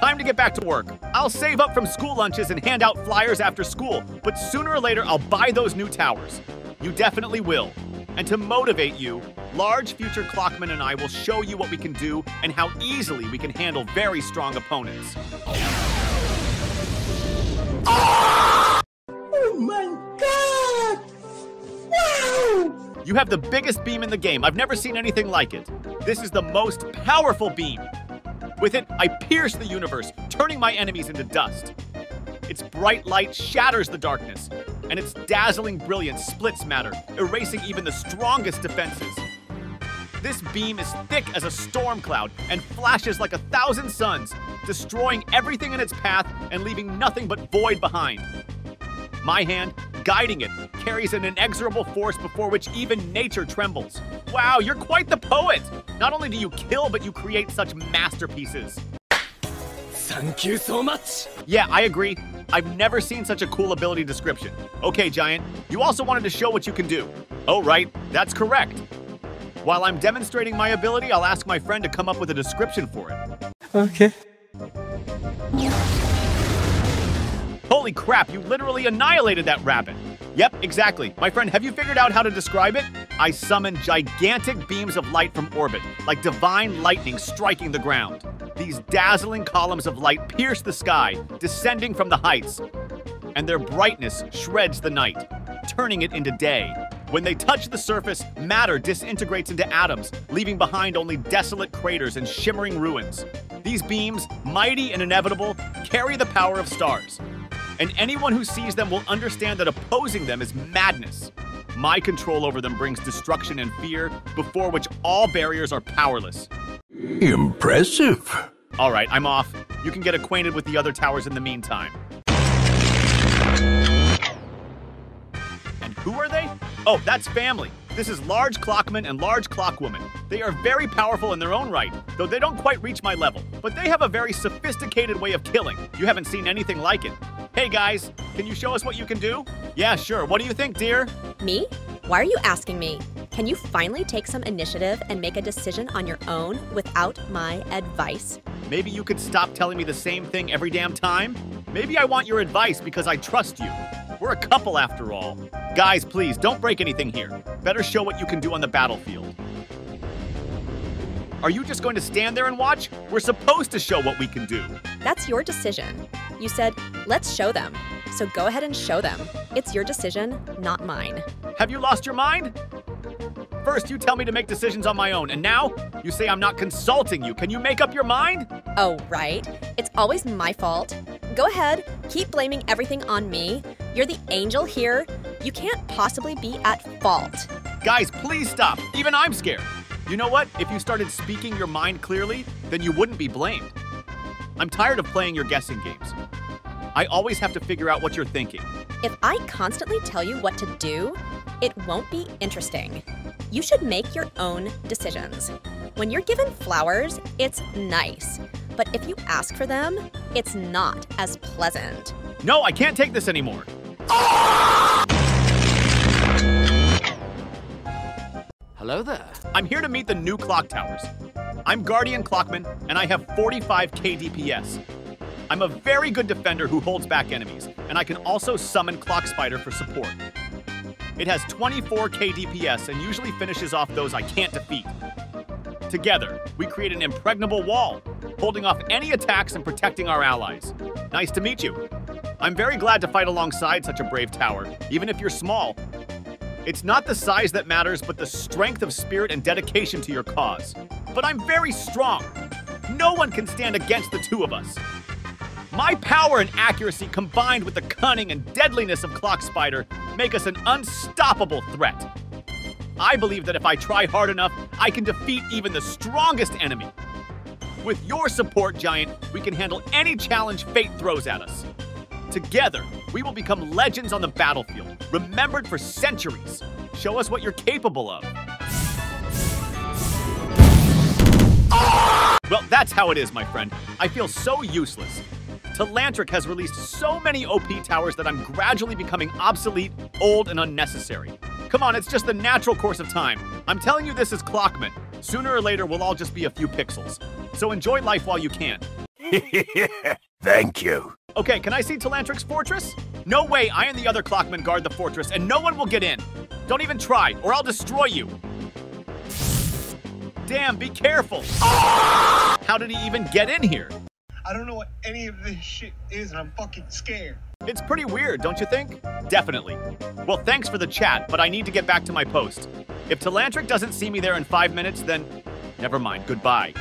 Speaker 6: Time to get back to work. I'll save up from school lunches and hand out flyers after school, but sooner or later I'll buy those new towers. You definitely will. And to motivate you, Large Future Clockman and I will show you what we can do and how easily we can handle very strong opponents.
Speaker 16: Oh my god! Wow!
Speaker 6: You have the biggest beam in the game. I've never seen anything like it. This is the most powerful beam. With it, I pierce the universe, turning my enemies into dust. Its bright light shatters the darkness, and its dazzling brilliance splits matter, erasing even the strongest defenses. This beam is thick as a storm cloud and flashes like a thousand suns, destroying everything in its path and leaving nothing but void behind. My hand, guiding it, carries an inexorable force before which even nature trembles. Wow, you're quite the poet! Not only do you kill, but you create such masterpieces.
Speaker 16: Thank you so much!
Speaker 6: Yeah, I agree. I've never seen such a cool ability description. Okay, Giant, you also wanted to show what you can do. Oh, right, that's correct. While I'm demonstrating my ability, I'll ask my friend to come up with a description for it.
Speaker 18: Okay.
Speaker 6: Holy crap, you literally annihilated that rabbit. Yep, exactly. My friend, have you figured out how to describe it? I summon gigantic beams of light from orbit, like divine lightning striking the ground. These dazzling columns of light pierce the sky, descending from the heights, and their brightness shreds the night, turning it into day. When they touch the surface, matter disintegrates into atoms, leaving behind only desolate craters and shimmering ruins. These beams, mighty and inevitable, carry the power of stars. And anyone who sees them will understand that opposing them is madness. My control over them brings destruction and fear, before which all barriers are powerless.
Speaker 4: Impressive.
Speaker 6: All right, I'm off. You can get acquainted with the other towers in the meantime. And who are they? Oh, that's family. This is Large Clockman and Large Clockwoman. They are very powerful in their own right, though they don't quite reach my level. But they have a very sophisticated way of killing. You haven't seen anything like it. Hey guys, can you show us what you can do? Yeah, sure. What do you think, dear?
Speaker 1: Me? Why are you asking me? Can you finally take some initiative and make a decision on your own without my advice?
Speaker 6: Maybe you could stop telling me the same thing every damn time? Maybe I want your advice because I trust you. We're a couple after all. Guys, please, don't break anything here. Better show what you can do on the battlefield. Are you just going to stand there and watch? We're supposed to show what we can do.
Speaker 1: That's your decision. You said, let's show them. So go ahead and show them. It's your decision, not mine.
Speaker 6: Have you lost your mind? First, you tell me to make decisions on my own, and now you say I'm not consulting you. Can you make up your mind?
Speaker 1: Oh, right. It's always my fault. Go ahead, keep blaming everything on me. You're the angel here. You can't possibly be at fault.
Speaker 6: Guys, please stop. Even I'm scared. You know what? If you started speaking your mind clearly, then you wouldn't be blamed. I'm tired of playing your guessing games. I always have to figure out what you're thinking.
Speaker 1: If I constantly tell you what to do, it won't be interesting. You should make your own decisions. When you're given flowers, it's nice. But if you ask for them, it's not as pleasant.
Speaker 6: No, I can't take this anymore.
Speaker 10: Hello there.
Speaker 6: I'm here to meet the new clock towers. I'm Guardian Clockman, and I have 45 KDPS. I'm a very good defender who holds back enemies, and I can also summon Clock Spider for support. It has 24 KDPS and usually finishes off those I can't defeat. Together, we create an impregnable wall, holding off any attacks and protecting our allies. Nice to meet you. I'm very glad to fight alongside such a brave tower, even if you're small. It's not the size that matters, but the strength of spirit and dedication to your cause. But I'm very strong. No one can stand against the two of us. My power and accuracy combined with the cunning and deadliness of Clock Spider make us an unstoppable threat. I believe that if I try hard enough, I can defeat even the strongest enemy. With your support, Giant, we can handle any challenge fate throws at us. Together, we will become legends on the battlefield, remembered for centuries. Show us what you're capable of. Well, that's how it is, my friend. I feel so useless. Telanthric has released so many OP towers that I'm gradually becoming obsolete, old, and unnecessary. Come on, it's just the natural course of time. I'm telling you this is Clockman. Sooner or later, we'll all just be a few pixels. So enjoy life while you can.
Speaker 4: Thank you.
Speaker 6: Okay, can I see Telanthric's fortress? No way, I and the other Clockmen guard the fortress, and no one will get in. Don't even try, or I'll destroy you. Damn, be careful. How did he even get in here?
Speaker 14: I don't know what any of this shit is, and I'm fucking scared.
Speaker 6: It's pretty weird, don't you think? Definitely. Well, thanks for the chat, but I need to get back to my post. If Telanthric doesn't see me there in five minutes, then never mind. Goodbye.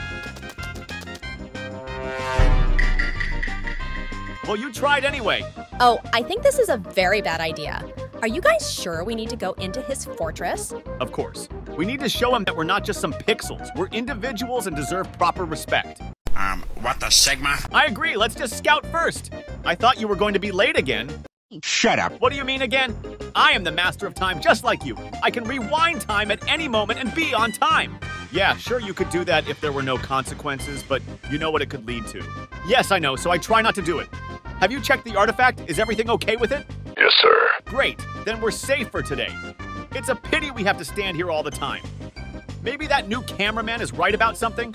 Speaker 6: Well, you tried anyway.
Speaker 1: Oh, I think this is a very bad idea. Are you guys sure we need to go into his fortress?
Speaker 6: Of course. We need to show him that we're not just some pixels. We're individuals and deserve proper respect.
Speaker 3: Um, what the Sigma?
Speaker 6: I agree. Let's just scout first. I thought you were going to be late again.
Speaker 3: Shut up.
Speaker 6: What do you mean again? I am the master of time just like you. I can rewind time at any moment and be on time. Yeah, sure you could do that if there were no consequences, but you know what it could lead to. Yes, I know, so I try not to do it. Have you checked the artifact? Is everything okay with it?
Speaker 4: Yes, sir.
Speaker 6: Great. Then we're safe for today. It's a pity we have to stand here all the time. Maybe that new cameraman is right about something?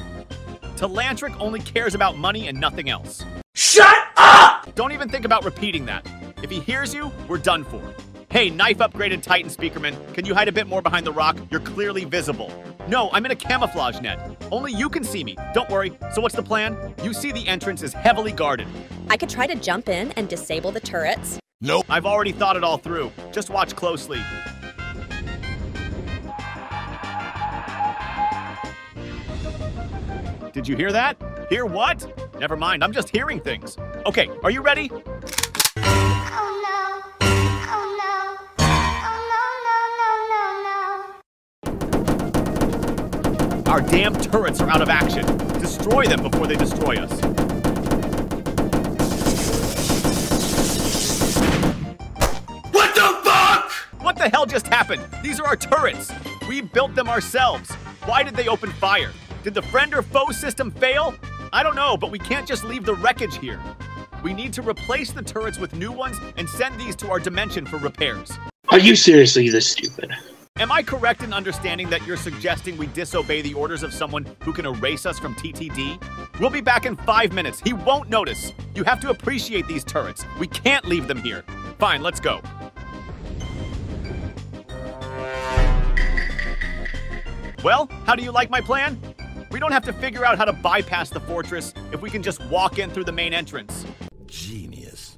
Speaker 6: Telanthric only cares about money and nothing else.
Speaker 16: Shut up!
Speaker 6: Don't even think about repeating that. If he hears you, we're done for. Hey, knife upgraded Titan Speakerman, can you hide a bit more behind the rock? You're clearly visible. No, I'm in a camouflage net. Only you can see me. Don't worry. So what's the plan? You see the entrance is heavily guarded.
Speaker 1: I could try to jump in and disable the turrets.
Speaker 6: Nope. I've already thought it all through. Just watch closely. Did you hear that? Hear what? Never mind, I'm just hearing things. Okay, are you ready? Our damn turrets are out of action. Destroy them before they destroy us.
Speaker 16: What the fuck?
Speaker 6: What the hell just happened? These are our turrets. We built them ourselves. Why did they open fire? Did the friend or foe system fail? I don't know, but we can't just leave the wreckage here. We need to replace the turrets with new ones and send these to our dimension for repairs.
Speaker 11: Are you seriously this stupid?
Speaker 6: Am I correct in understanding that you're suggesting we disobey the orders of someone who can erase us from TTD? We'll be back in five minutes. He won't notice. You have to appreciate these turrets. We can't leave them here. Fine, let's go. Well, how do you like my plan? We don't have to figure out how to bypass the fortress if we can just walk in through the main entrance.
Speaker 4: Genius.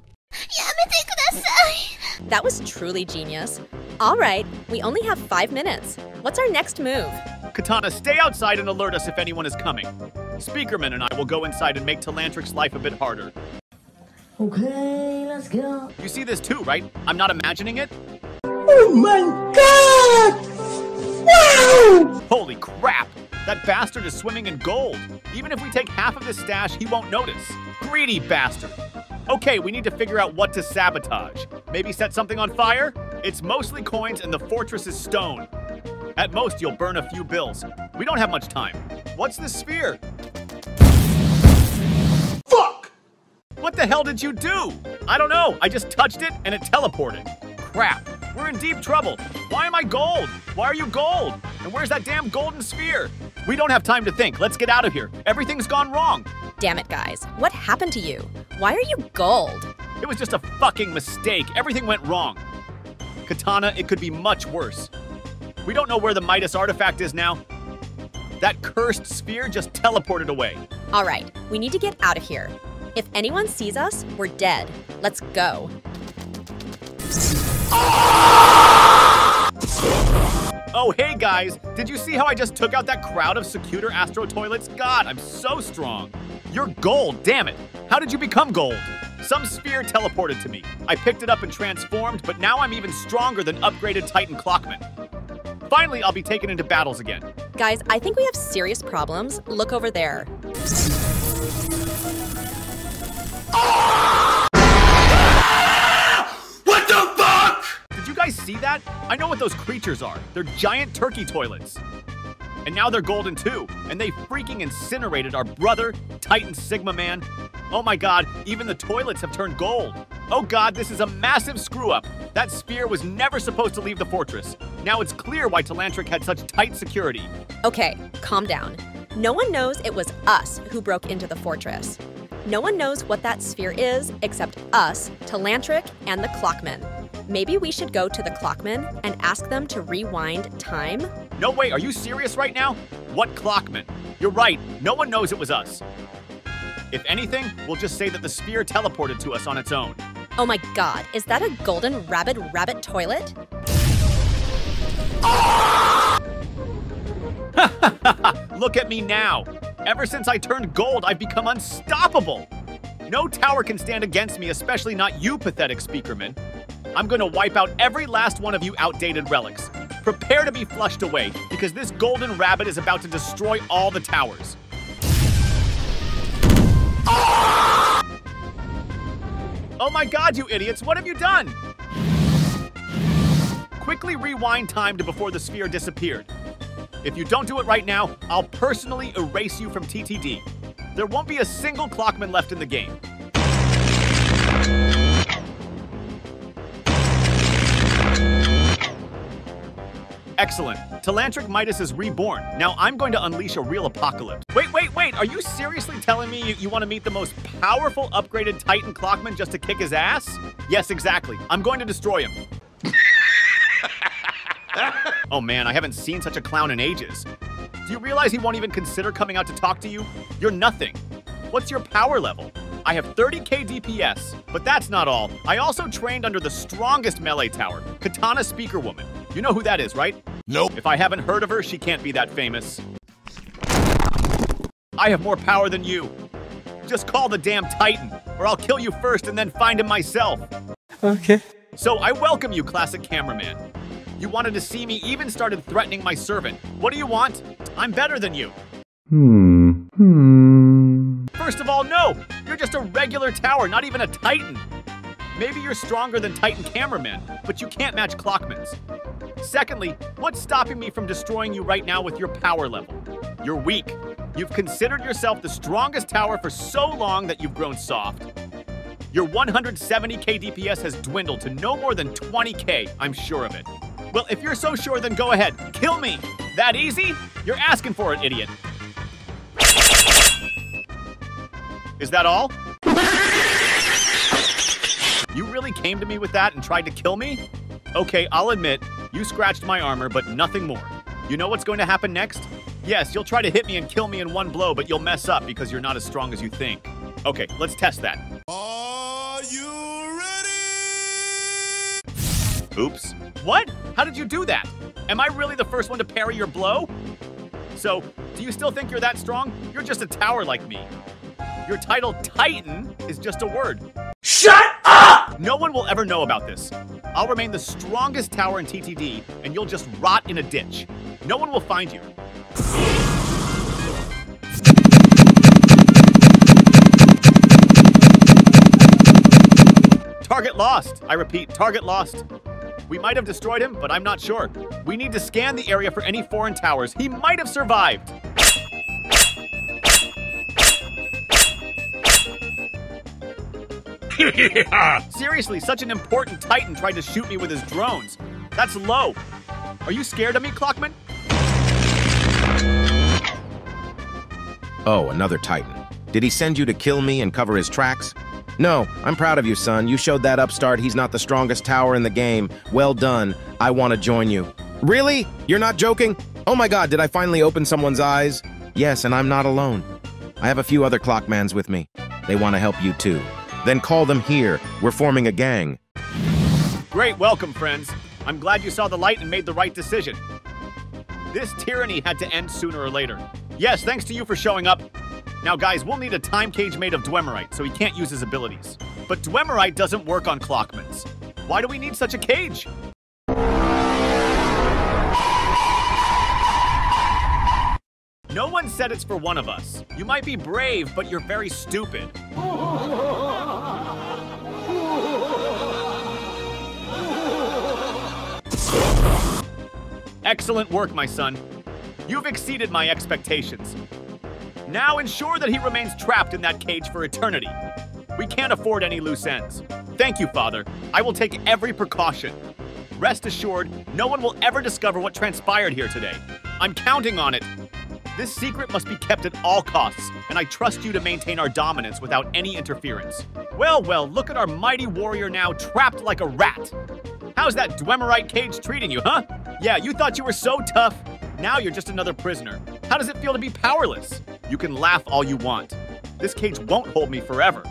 Speaker 1: That was truly genius. All right, we only have five minutes. What's our next move?
Speaker 6: Katana, stay outside and alert us if anyone is coming. Speakerman and I will go inside and make Telanthric's life a bit harder.
Speaker 17: Okay, let's go.
Speaker 6: You see this too, right? I'm not imagining it?
Speaker 16: Oh my god! Wow!
Speaker 6: Holy crap! That bastard is swimming in gold. Even if we take half of his stash, he won't notice. Greedy bastard. Okay, we need to figure out what to sabotage. Maybe set something on fire? It's mostly coins and the fortress is stone. At most, you'll burn a few bills. We don't have much time. What's this sphere?
Speaker 16: Fuck!
Speaker 6: What the hell did you do? I don't know. I just touched it and it teleported. Crap. We're in deep trouble. Why am I gold? Why are you gold? And where's that damn golden sphere? We don't have time to think. Let's get out of here. Everything's gone wrong.
Speaker 1: Damn it, guys. What happened to you? Why are you gold?
Speaker 6: It was just a fucking mistake. Everything went wrong. Katana, it could be much worse. We don't know where the Midas artifact is now. That cursed sphere just teleported away.
Speaker 1: All right, we need to get out of here. If anyone sees us, we're dead. Let's go.
Speaker 6: Oh, Oh, hey guys! Did you see how I just took out that crowd of Secutor Astro toilets? God, I'm so strong! You're gold, damn it! How did you become gold? Some sphere teleported to me. I picked it up and transformed, but now I'm even stronger than upgraded Titan Clockman. Finally, I'll be taken into battles again.
Speaker 1: Guys, I think we have serious problems. Look over there.
Speaker 16: What
Speaker 6: see that? I know what those creatures are. They're giant turkey toilets. And now they're golden too. And they freaking incinerated our brother, Titan Sigma Man. Oh my god, even the toilets have turned gold. Oh god, this is a massive screw up. That spear was never supposed to leave the fortress. Now it's clear why Telanthric had such tight security.
Speaker 1: Okay, calm down. No one knows it was us who broke into the fortress. No one knows what that sphere is except us, Telanthric, and the Clockman. Maybe we should go to the Clockman and ask them to rewind time?
Speaker 6: No way, are you serious right now? What Clockman? You're right, no one knows it was us. If anything, we'll just say that the sphere teleported to us on its own.
Speaker 1: Oh my god, is that a golden rabbit rabbit toilet?
Speaker 6: Look at me now. Ever since I turned gold, I've become unstoppable. No tower can stand against me, especially not you, pathetic speakerman. I'm going to wipe out every last one of you outdated relics. Prepare to be flushed away, because this golden rabbit is about to destroy all the towers. Ah! Oh my god, you idiots, what have you done? Quickly rewind time to before the sphere disappeared. If you don't do it right now, I'll personally erase you from TTD. There won't be a single Clockman left in the game. Excellent. Telanthric Midas is reborn. Now I'm going to unleash a real apocalypse. Wait, wait, wait! Are you seriously telling me you, you want to meet the most powerful upgraded Titan Clockman just to kick his ass? Yes, exactly. I'm going to destroy him. oh man, I haven't seen such a clown in ages. Do you realize he won't even consider coming out to talk to you? You're nothing. What's your power level? I have 30k DPS, but that's not all. I also trained under the strongest melee tower, Katana Speaker Woman. You know who that is, right?
Speaker 2: Nope.
Speaker 6: If I haven't heard of her, she can't be that famous. I have more power than you. Just call the damn Titan, or I'll kill you first and then find him myself.
Speaker 10: Okay.
Speaker 6: So I welcome you, classic cameraman. You wanted to see me, even started threatening my servant. What do you want? I'm better than you.
Speaker 7: Hmm. Hmm.
Speaker 6: First of all, no! You're just a regular tower, not even a Titan. Maybe you're stronger than Titan cameraman, but you can't match Clockman's. Secondly, what's stopping me from destroying you right now with your power level? You're weak. You've considered yourself the strongest tower for so long that you've grown soft. Your 170k DPS has dwindled to no more than 20k, I'm sure of it. Well, if you're so sure, then go ahead. Kill me! That easy? You're asking for it, idiot. Is that all? You really came to me with that and tried to kill me? Okay, I'll admit, you scratched my armor, but nothing more. You know what's going to happen next? Yes, you'll try to hit me and kill me in one blow, but you'll mess up because you're not as strong as you think. Okay, let's test that.
Speaker 4: Are you ready?
Speaker 6: Oops. What? How did you do that? Am I really the first one to parry your blow? So, do you still think you're that strong? You're just a tower like me. Your title, Titan, is just a word.
Speaker 16: Shut up!
Speaker 6: No one will ever know about this. I'll remain the strongest tower in TTD, and you'll just rot in a ditch. No one will find you. Target lost. I repeat, target lost. We might have destroyed him, but I'm not sure. We need to scan the area for any foreign towers. He might have survived. Seriously, such an important Titan tried to shoot me with his drones. That's low. Are you scared of me, Clockman?
Speaker 8: Oh, another Titan. Did he send you to kill me and cover his tracks? No, I'm proud of you, son. You showed that upstart he's not the strongest tower in the game. Well done. I want to join you. Really? You're not joking? Oh my god, did I finally open someone's eyes? Yes, and I'm not alone. I have a few other clockmans with me. They want to help you too. Then call them here. We're forming a gang.
Speaker 6: Great welcome, friends. I'm glad you saw the light and made the right decision. This tyranny had to end sooner or later. Yes, thanks to you for showing up. Now, guys, we'll need a time cage made of Dwemerite, so he can't use his abilities. But Dwemerite doesn't work on Clockmans. Why do we need such a cage? No one said it's for one of us. You might be brave, but you're very stupid. Excellent work, my son. You've exceeded my expectations. Now ensure that he remains trapped in that cage for eternity. We can't afford any loose ends. Thank you, Father. I will take every precaution. Rest assured, no one will ever discover what transpired here today. I'm counting on it. This secret must be kept at all costs, and I trust you to maintain our dominance without any interference. Well, well, look at our mighty warrior now trapped like a rat. How's that Dwemerite cage treating you, huh? Yeah, you thought you were so tough. Now you're just another prisoner. How does it feel to be powerless? You can laugh all you want. This cage won't hold me forever.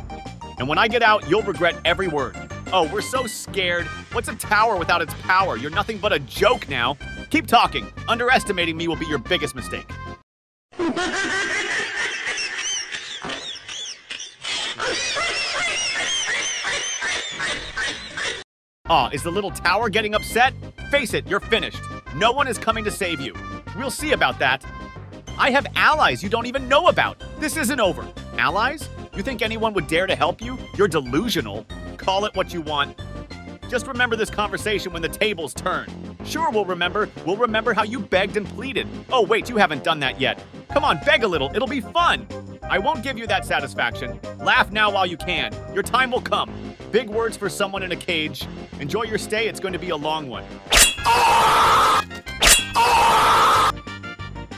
Speaker 6: And when I get out, you'll regret every word. Oh, we're so scared. What's a tower without its power? You're nothing but a joke now. Keep talking. Underestimating me will be your biggest mistake. Aw, oh, is the little tower getting upset? Face it, you're finished. No one is coming to save you. We'll see about that. I have allies you don't even know about. This isn't over. Allies? You think anyone would dare to help you? You're delusional. Call it what you want. Just remember this conversation when the tables turn. Sure, we'll remember. We'll remember how you begged and pleaded. Oh, wait, you haven't done that yet. Come on, beg a little. It'll be fun. I won't give you that satisfaction. Laugh now while you can. Your time will come. Big words for someone in a cage. Enjoy your stay. It's going to be a long one.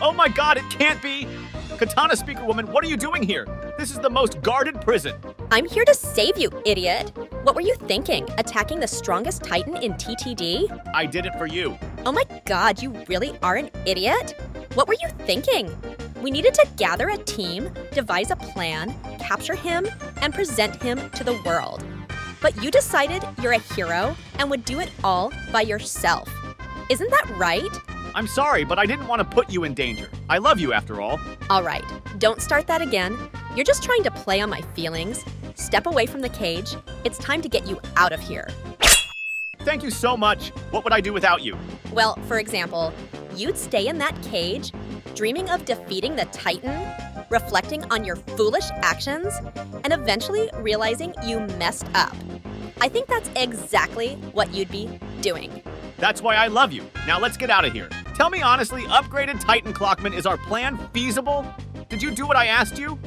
Speaker 6: Oh my god, it can't be! Katana Speaker Woman, what are you doing here? This is the most guarded prison.
Speaker 1: I'm here to save you, idiot. What were you thinking? Attacking the strongest Titan in TTD?
Speaker 6: I did it for you.
Speaker 1: Oh my god, you really are an idiot? What were you thinking? We needed to gather a team, devise a plan, capture him, and present him to the world. But you decided you're a hero and would do it all by yourself. Isn't that right?
Speaker 6: I'm sorry, but I didn't want to put you in danger. I love you after all.
Speaker 1: All right, don't start that again. You're just trying to play on my feelings. Step away from the cage. It's time to get you out of here.
Speaker 6: Thank you so much. What would I do without you?
Speaker 1: Well, for example, you'd stay in that cage, dreaming of defeating the Titan, reflecting on your foolish actions, and eventually realizing you messed up. I think that's exactly what you'd be doing.
Speaker 6: That's why I love you. Now let's get out of here. Tell me honestly, upgraded Titan Clockman, is our plan feasible? Did you do what I asked you?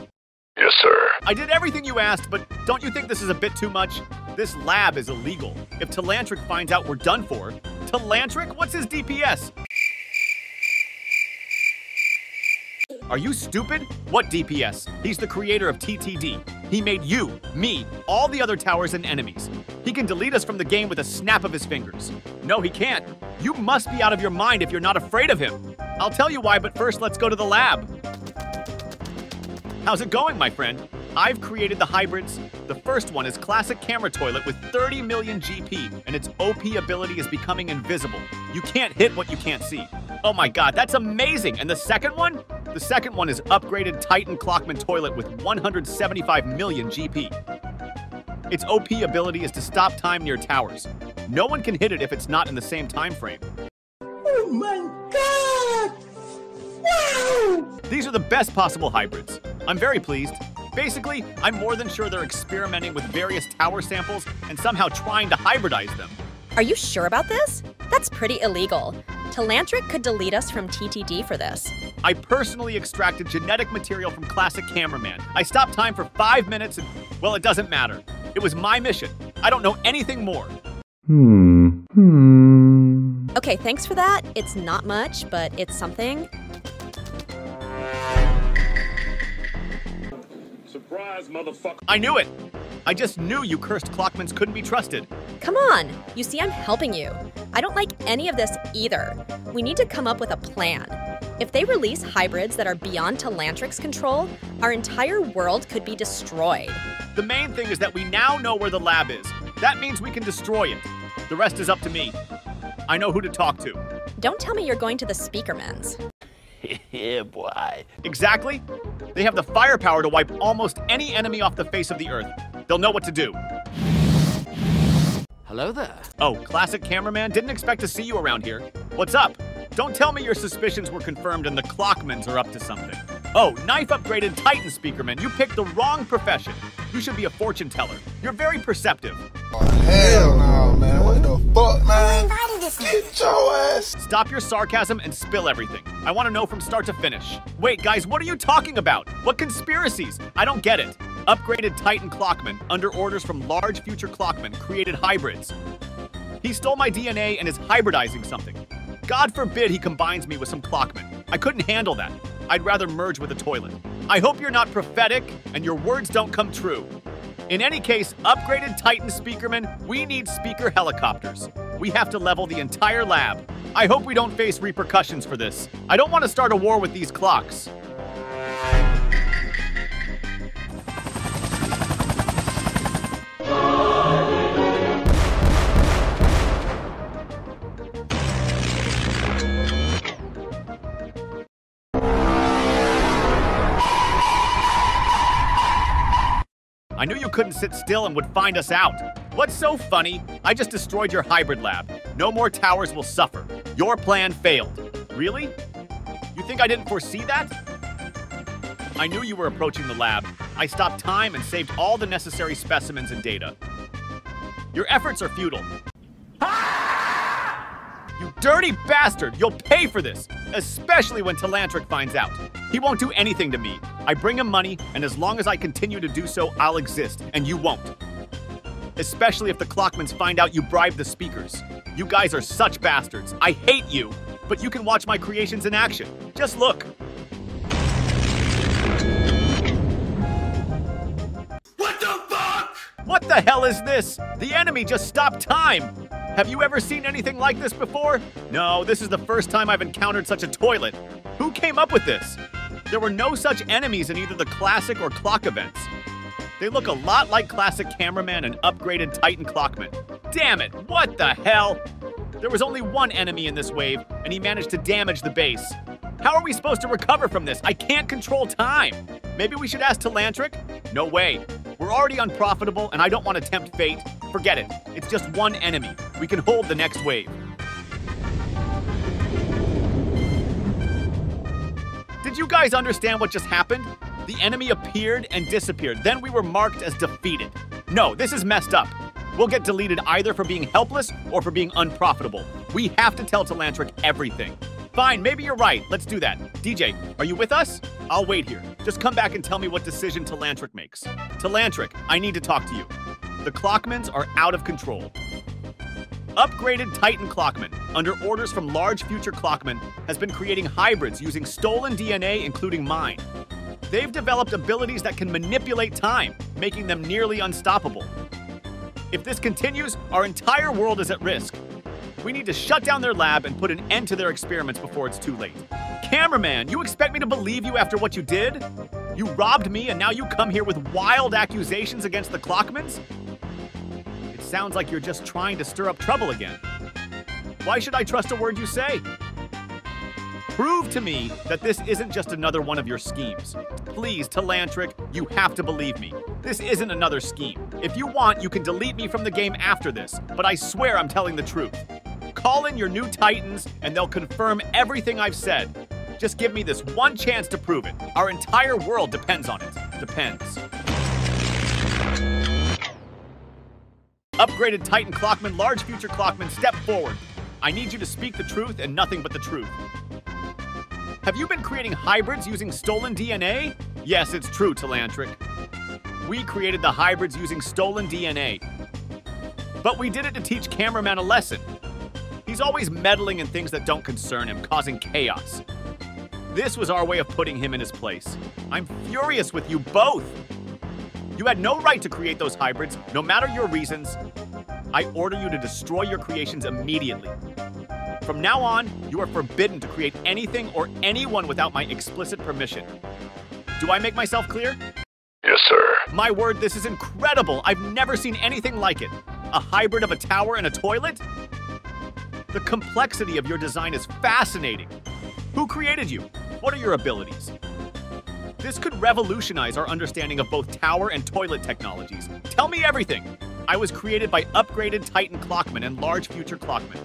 Speaker 17: Yes, sir.
Speaker 6: I did everything you asked, but don't you think this is a bit too much? This lab is illegal. If Telanthric finds out we're done for. Telanthric? What's his DPS? Are you stupid? What DPS? He's the creator of TTD. He made you, me, all the other towers and enemies. He can delete us from the game with a snap of his fingers. No, he can't. You must be out of your mind if you're not afraid of him. I'll tell you why, but first let's go to the lab. How's it going, my friend? I've created the hybrids. The first one is classic camera toilet with 30 million GP, and its OP ability is becoming invisible. You can't hit what you can't see. Oh my god, that's amazing! And the second one? The second one is upgraded Titan Clockman toilet with 175 million GP. Its OP ability is to stop time near towers. No one can hit it if it's not in the same time frame.
Speaker 16: Oh my god! Wow!
Speaker 6: These are the best possible hybrids. I'm very pleased. Basically, I'm more than sure they're experimenting with various tower samples and somehow trying to hybridize them.
Speaker 1: Are you sure about this? That's pretty illegal. Telanthric could delete us from TTD for this.
Speaker 6: I personally extracted genetic material from Classic Cameraman. I stopped time for five minutes and, well, it doesn't matter. It was my mission. I don't know anything more.
Speaker 7: Hmm. Hmm.
Speaker 1: Okay, thanks for that. It's not much, but it's something.
Speaker 15: Surprise, motherfucker.
Speaker 6: I knew it! I just knew you cursed Clockmans couldn't be trusted.
Speaker 1: Come on! You see, I'm helping you. I don't like any of this either. We need to come up with a plan. If they release hybrids that are beyond Telanthric's control, our entire world could be destroyed.
Speaker 6: The main thing is that we now know where the lab is. That means we can destroy it. The rest is up to me. I know who to talk to.
Speaker 1: Don't tell me you're going to the Speakermans.
Speaker 5: yeah, boy.
Speaker 6: Exactly. They have the firepower to wipe almost any enemy off the face of the earth. They'll know what to do.
Speaker 10: Hello there.
Speaker 6: Oh, classic cameraman, didn't expect to see you around here. What's up? Don't tell me your suspicions were confirmed and the Clockmans are up to something. Oh, knife upgraded Titan Speakerman, you picked the wrong profession. You should be a fortune teller. You're very perceptive.
Speaker 14: Oh, hell no, man. What the fuck, man? Get your ass.
Speaker 6: Stop your sarcasm and spill everything. I want to know from start to finish. Wait, guys, what are you talking about? What conspiracies? I don't get it. Upgraded Titan Clockman, under orders from large future Clockman, created hybrids. He stole my DNA and is hybridizing something. God forbid he combines me with some Clockman. I couldn't handle that. I'd rather merge with a toilet. I hope you're not prophetic and your words don't come true. In any case, upgraded Titan Speakerman, we need speaker helicopters. We have to level the entire lab. I hope we don't face repercussions for this. I don't want to start a war with these clocks. Couldn't sit still and would find us out. What's so funny? I just destroyed your hybrid lab. No more towers will suffer. Your plan failed. Really? You think I didn't foresee that? I knew you were approaching the lab. I stopped time and saved all the necessary specimens and data. Your efforts are futile. You dirty bastard! You'll pay for this! Especially when Telanthric finds out. He won't do anything to me. I bring him money, and as long as I continue to do so, I'll exist, and you won't. Especially if the Clockmans find out you bribed the speakers. You guys are such bastards. I hate you! But you can watch my creations in action. Just look.
Speaker 16: What the fuck?
Speaker 6: What the hell is this? The enemy just stopped time! Have you ever seen anything like this before? No, this is the first time I've encountered such a toilet. Who came up with this? There were no such enemies in either the classic or clock events. They look a lot like classic cameraman and upgraded Titan Clockman. Damn it, what the hell? There was only one enemy in this wave, and he managed to damage the base. How are we supposed to recover from this? I can't control time. Maybe we should ask Telanthric? No way. We're already unprofitable, and I don't want to tempt fate. Forget it. It's just one enemy. We can hold the next wave. Did you guys understand what just happened? The enemy appeared and disappeared. Then we were marked as defeated. No, this is messed up. We'll get deleted either for being helpless or for being unprofitable. We have to tell Telanthric everything. Fine, maybe you're right. Let's do that. DJ, are you with us? I'll wait here. Just come back and tell me what decision Telanthric makes. Telanthric, I need to talk to you. The Clockmans are out of control. Upgraded Titan Clockman, under orders from large future Clockman, has been creating hybrids using stolen DNA, including mine. They've developed abilities that can manipulate time, making them nearly unstoppable. If this continues, our entire world is at risk. We need to shut down their lab and put an end to their experiments before it's too late. Cameraman, you expect me to believe you after what you did? You robbed me and now you come here with wild accusations against the Clockmans? Sounds like you're just trying to stir up trouble again. Why should I trust a word you say? Prove to me that this isn't just another one of your schemes. Please, Telanthric, you have to believe me. This isn't another scheme. If you want, you can delete me from the game after this, but I swear I'm telling the truth. Call in your new Titans, and they'll confirm everything I've said. Just give me this one chance to prove it. Our entire world depends on it. Depends. Upgraded Titan Clockman, large future Clockman, step forward. I need you to speak the truth and nothing but the truth. Have you been creating hybrids using stolen DNA? Yes, it's true, Telanthric. We created the hybrids using stolen DNA. But we did it to teach Cameraman a lesson. He's always meddling in things that don't concern him, causing chaos. This was our way of putting him in his place. I'm furious with you both. You had no right to create those hybrids, no matter your reasons. I order you to destroy your creations immediately. From now on, you are forbidden to create anything or anyone without my explicit permission. Do I make myself clear?
Speaker 17: Yes, sir.
Speaker 6: My word, this is incredible. I've never seen anything like it. A hybrid of a tower and a toilet? The complexity of your design is fascinating. Who created you? What are your abilities? This could revolutionize our understanding of both tower and toilet technologies. Tell me everything. I was created by upgraded Titan Clockman and large future Clockman.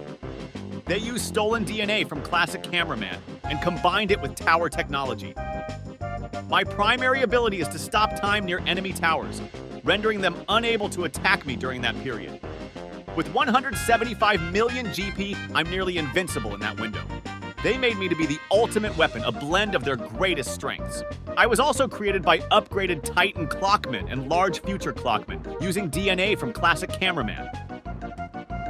Speaker 6: They used stolen DNA from classic cameraman and combined it with tower technology. My primary ability is to stop time near enemy towers, rendering them unable to attack me during that period. With 175 million GP, I'm nearly invincible in that window. They made me to be the ultimate weapon, a blend of their greatest strengths. I was also created by upgraded Titan Clockman and large future Clockman, using DNA from classic cameraman.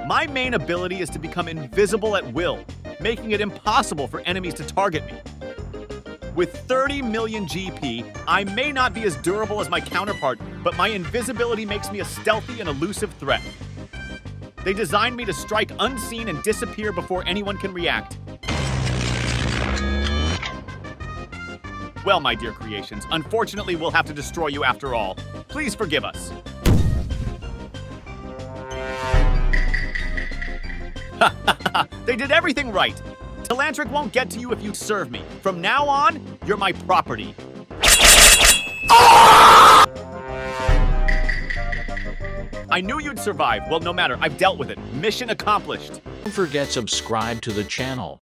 Speaker 6: My main ability is to become invisible at will, making it impossible for enemies to target me. With 30 million GP, I may not be as durable as my counterpart, but my invisibility makes me a stealthy and elusive threat. They designed me to strike unseen and disappear before anyone can react. Well, my dear creations, unfortunately we'll have to destroy you after all. Please forgive us. they did everything right. Telanthric won't get to you if you serve me. From now on, you're my property. I knew you'd survive. Well, no matter. I've dealt with it. Mission accomplished.
Speaker 18: Don't forget subscribe to the channel.